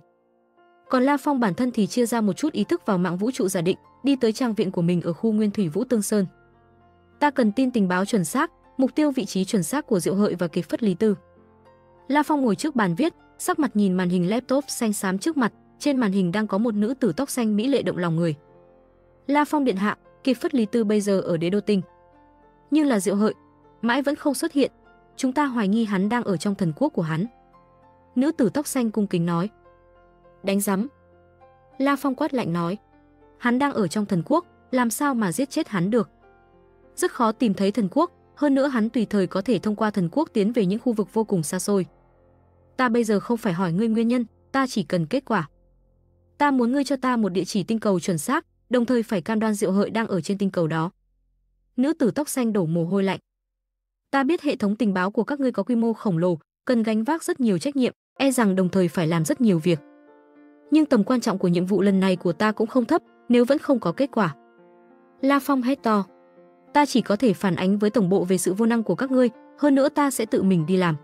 Còn La Phong bản thân thì chia ra một chút ý thức vào mạng vũ trụ giả định, đi tới trang viện của mình ở khu Nguyên Thủy Vũ Tương Sơn. Ta cần tin tình báo chuẩn xác, mục tiêu vị trí chuẩn xác của Diệu Hợi và Kiệt Phất Lý Tư. La Phong ngồi trước bàn viết, sắc mặt nhìn màn hình laptop xanh xám trước mặt, trên màn hình đang có một nữ tử tóc xanh mỹ lệ động lòng người. La Phong điện hạ, Kiệt Phất Lý Tư bây giờ ở Đế Đô Tinh. Nhưng là Diệu Hợi, mãi vẫn không xuất hiện, chúng ta hoài nghi hắn đang ở trong thần quốc của hắn. Nữ tử tóc xanh cung kính nói. Đánh rắm. La Phong quát lạnh nói. Hắn đang ở trong thần quốc, làm sao mà giết chết hắn được? Rất khó tìm thấy thần quốc, hơn nữa hắn tùy thời có thể thông qua thần quốc tiến về những khu vực vô cùng xa xôi. Ta bây giờ không phải hỏi ngươi nguyên nhân, ta chỉ cần kết quả. Ta muốn ngươi cho ta một địa chỉ tinh cầu chuẩn xác, đồng thời phải cam đoan Diệu Hợi đang ở trên tinh cầu đó. Nữ tử tóc xanh đổ mồ hôi lạnh. Ta biết hệ thống tình báo của các ngươi có quy mô khổng lồ, cần gánh vác rất nhiều trách nhiệm, e rằng đồng thời phải làm rất nhiều việc. Nhưng tầm quan trọng của nhiệm vụ lần này của ta cũng không thấp, nếu vẫn không có kết quả. La Phong hét to ta chỉ có thể phản ánh với tổng bộ về sự vô năng của các ngươi, hơn nữa ta sẽ tự mình đi làm.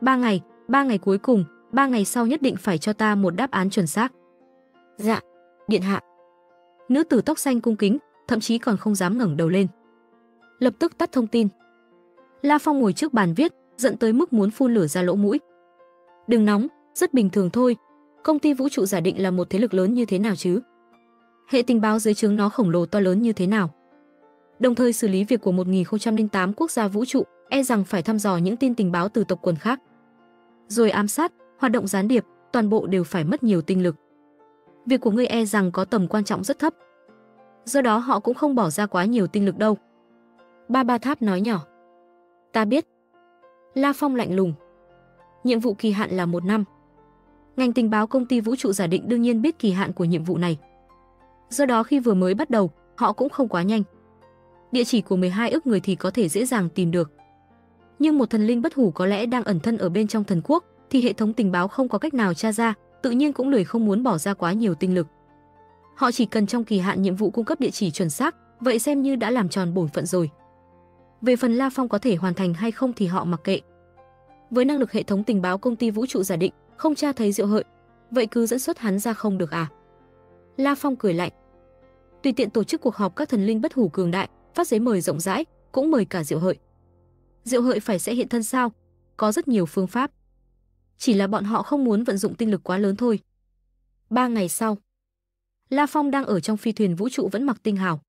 Ba ngày, ba ngày cuối cùng, ba ngày sau nhất định phải cho ta một đáp án chuẩn xác. Dạ, điện hạ. Nữ tử tóc xanh cung kính, thậm chí còn không dám ngẩng đầu lên. Lập tức tắt thông tin. La Phong ngồi trước bàn viết, giận tới mức muốn phun lửa ra lỗ mũi. Đừng nóng, rất bình thường thôi. Công ty vũ trụ giả định là một thế lực lớn như thế nào chứ? Hệ tình báo dưới trướng nó khổng lồ to lớn như thế nào? đồng thời xử lý việc của 1008 quốc gia vũ trụ, e rằng phải thăm dò những tin tình báo từ tộc quần khác. Rồi ám sát, hoạt động gián điệp, toàn bộ đều phải mất nhiều tinh lực. Việc của ngươi e rằng có tầm quan trọng rất thấp. Do đó họ cũng không bỏ ra quá nhiều tinh lực đâu. Ba Ba Tháp nói nhỏ. Ta biết. La Phong lạnh lùng. Nhiệm vụ kỳ hạn là một năm. Ngành tình báo công ty vũ trụ giả định đương nhiên biết kỳ hạn của nhiệm vụ này. Do đó khi vừa mới bắt đầu, họ cũng không quá nhanh địa chỉ của 12 ức người thì có thể dễ dàng tìm được. Nhưng một thần linh bất hủ có lẽ đang ẩn thân ở bên trong thần quốc thì hệ thống tình báo không có cách nào tra ra, tự nhiên cũng lười không muốn bỏ ra quá nhiều tinh lực. Họ chỉ cần trong kỳ hạn nhiệm vụ cung cấp địa chỉ chuẩn xác, vậy xem như đã làm tròn bổn phận rồi. Về phần La Phong có thể hoàn thành hay không thì họ mặc kệ. Với năng lực hệ thống tình báo công ty vũ trụ giả định, không tra thấy Diệu Hợi, vậy cứ dẫn xuất hắn ra không được à? La Phong cười lạnh. Tùy tiện tổ chức cuộc họp các thần linh bất hủ cường đại, phát giấy mời rộng rãi, cũng mời cả Diệu Hợi. Diệu Hợi phải sẽ hiện thân sao? Có rất nhiều phương pháp. Chỉ là bọn họ không muốn vận dụng tinh lực quá lớn thôi. Ba ngày sau, La Phong đang ở trong phi thuyền vũ trụ vẫn mặc tinh hào.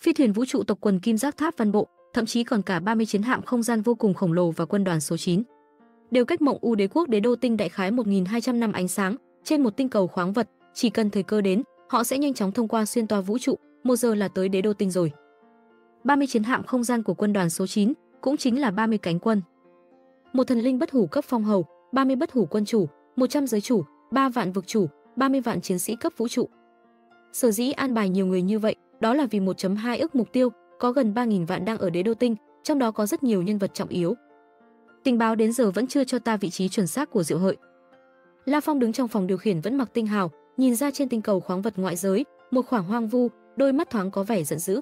Phi thuyền vũ trụ tộc quần Kim Giác Tháp Văn Bộ, thậm chí còn cả 30 chiến hạm không gian vô cùng khổng lồ và quân đoàn số 9. Đều cách mộng U đế quốc đế đô tinh đại khái 1200 năm ánh sáng, trên một tinh cầu khoáng vật, chỉ cần thời cơ đến, họ sẽ nhanh chóng thông qua xuyên toa vũ trụ, một giờ là tới đế đô tinh rồi. 30 chiến hạm không gian của quân đoàn số 9 cũng chính là 30 cánh quân. Một thần linh bất hủ cấp phong hầu, 30 bất hủ quân chủ, 100 giới chủ, 3 vạn vực chủ, 30 vạn chiến sĩ cấp vũ trụ. Sở dĩ an bài nhiều người như vậy, đó là vì 1.2 ức mục tiêu, có gần 3000 vạn đang ở đế đô tinh, trong đó có rất nhiều nhân vật trọng yếu. Tình báo đến giờ vẫn chưa cho ta vị trí chuẩn xác của Diệu Hợi. La Phong đứng trong phòng điều khiển vẫn mặc tinh hào, nhìn ra trên tinh cầu khoáng vật ngoại giới, một khoảng hoang vu, đôi mắt thoáng có vẻ giận dữ.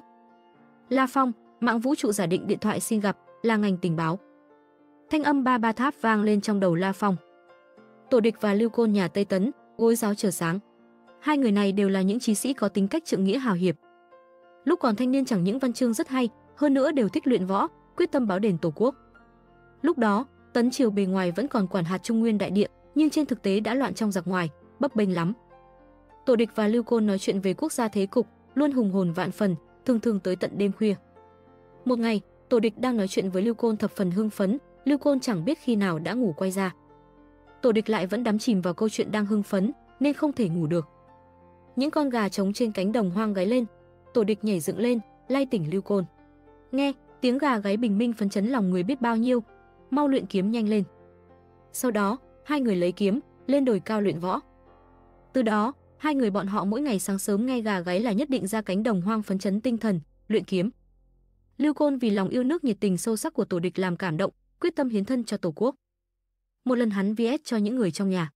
La Phong, mạng vũ trụ giả định điện thoại xin gặp, là ngành tình báo. Thanh âm ba ba tháp vang lên trong đầu La Phong. Tổ địch và Lưu Côn nhà Tây Tấn, gối giáo chờ sáng. Hai người này đều là những chiến sĩ có tính cách trượng nghĩa hào hiệp. Lúc còn thanh niên chẳng những văn chương rất hay, hơn nữa đều thích luyện võ, quyết tâm báo đền tổ quốc. Lúc đó, Tấn Triều bề ngoài vẫn còn quản hạt Trung Nguyên đại địa, nhưng trên thực tế đã loạn trong giặc ngoài, bấp bênh lắm. Tổ địch và Lưu Côn nói chuyện về quốc gia thế cục, luôn hùng hồn vạn phần, thường thường tới tận đêm khuya. Một ngày, tổ địch đang nói chuyện với Lưu Côn thập phần hưng phấn, Lưu Côn chẳng biết khi nào đã ngủ quay ra. Tổ địch lại vẫn đắm chìm vào câu chuyện đang hưng phấn, nên không thể ngủ được. Những con gà trống trên cánh đồng hoang gáy lên, tổ địch nhảy dựng lên, lay tỉnh Lưu Côn. Nghe, tiếng gà gáy bình minh phấn chấn lòng người biết bao nhiêu, mau luyện kiếm nhanh lên. Sau đó, hai người lấy kiếm, lên đồi cao luyện võ. Từ đó, hai người bọn họ mỗi ngày sáng sớm nghe gà gáy là nhất định ra cánh đồng hoang phấn chấn tinh thần, luyện kiếm. Lưu Côn vì lòng yêu nước nhiệt tình sâu sắc của tổ địch làm cảm động, quyết tâm hiến thân cho Tổ quốc. Một lần hắn VS cho những người trong nhà.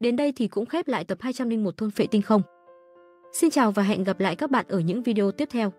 Đến đây thì cũng khép lại tập 201 thôn phệ tinh không. Xin chào và hẹn gặp lại các bạn ở những video tiếp theo.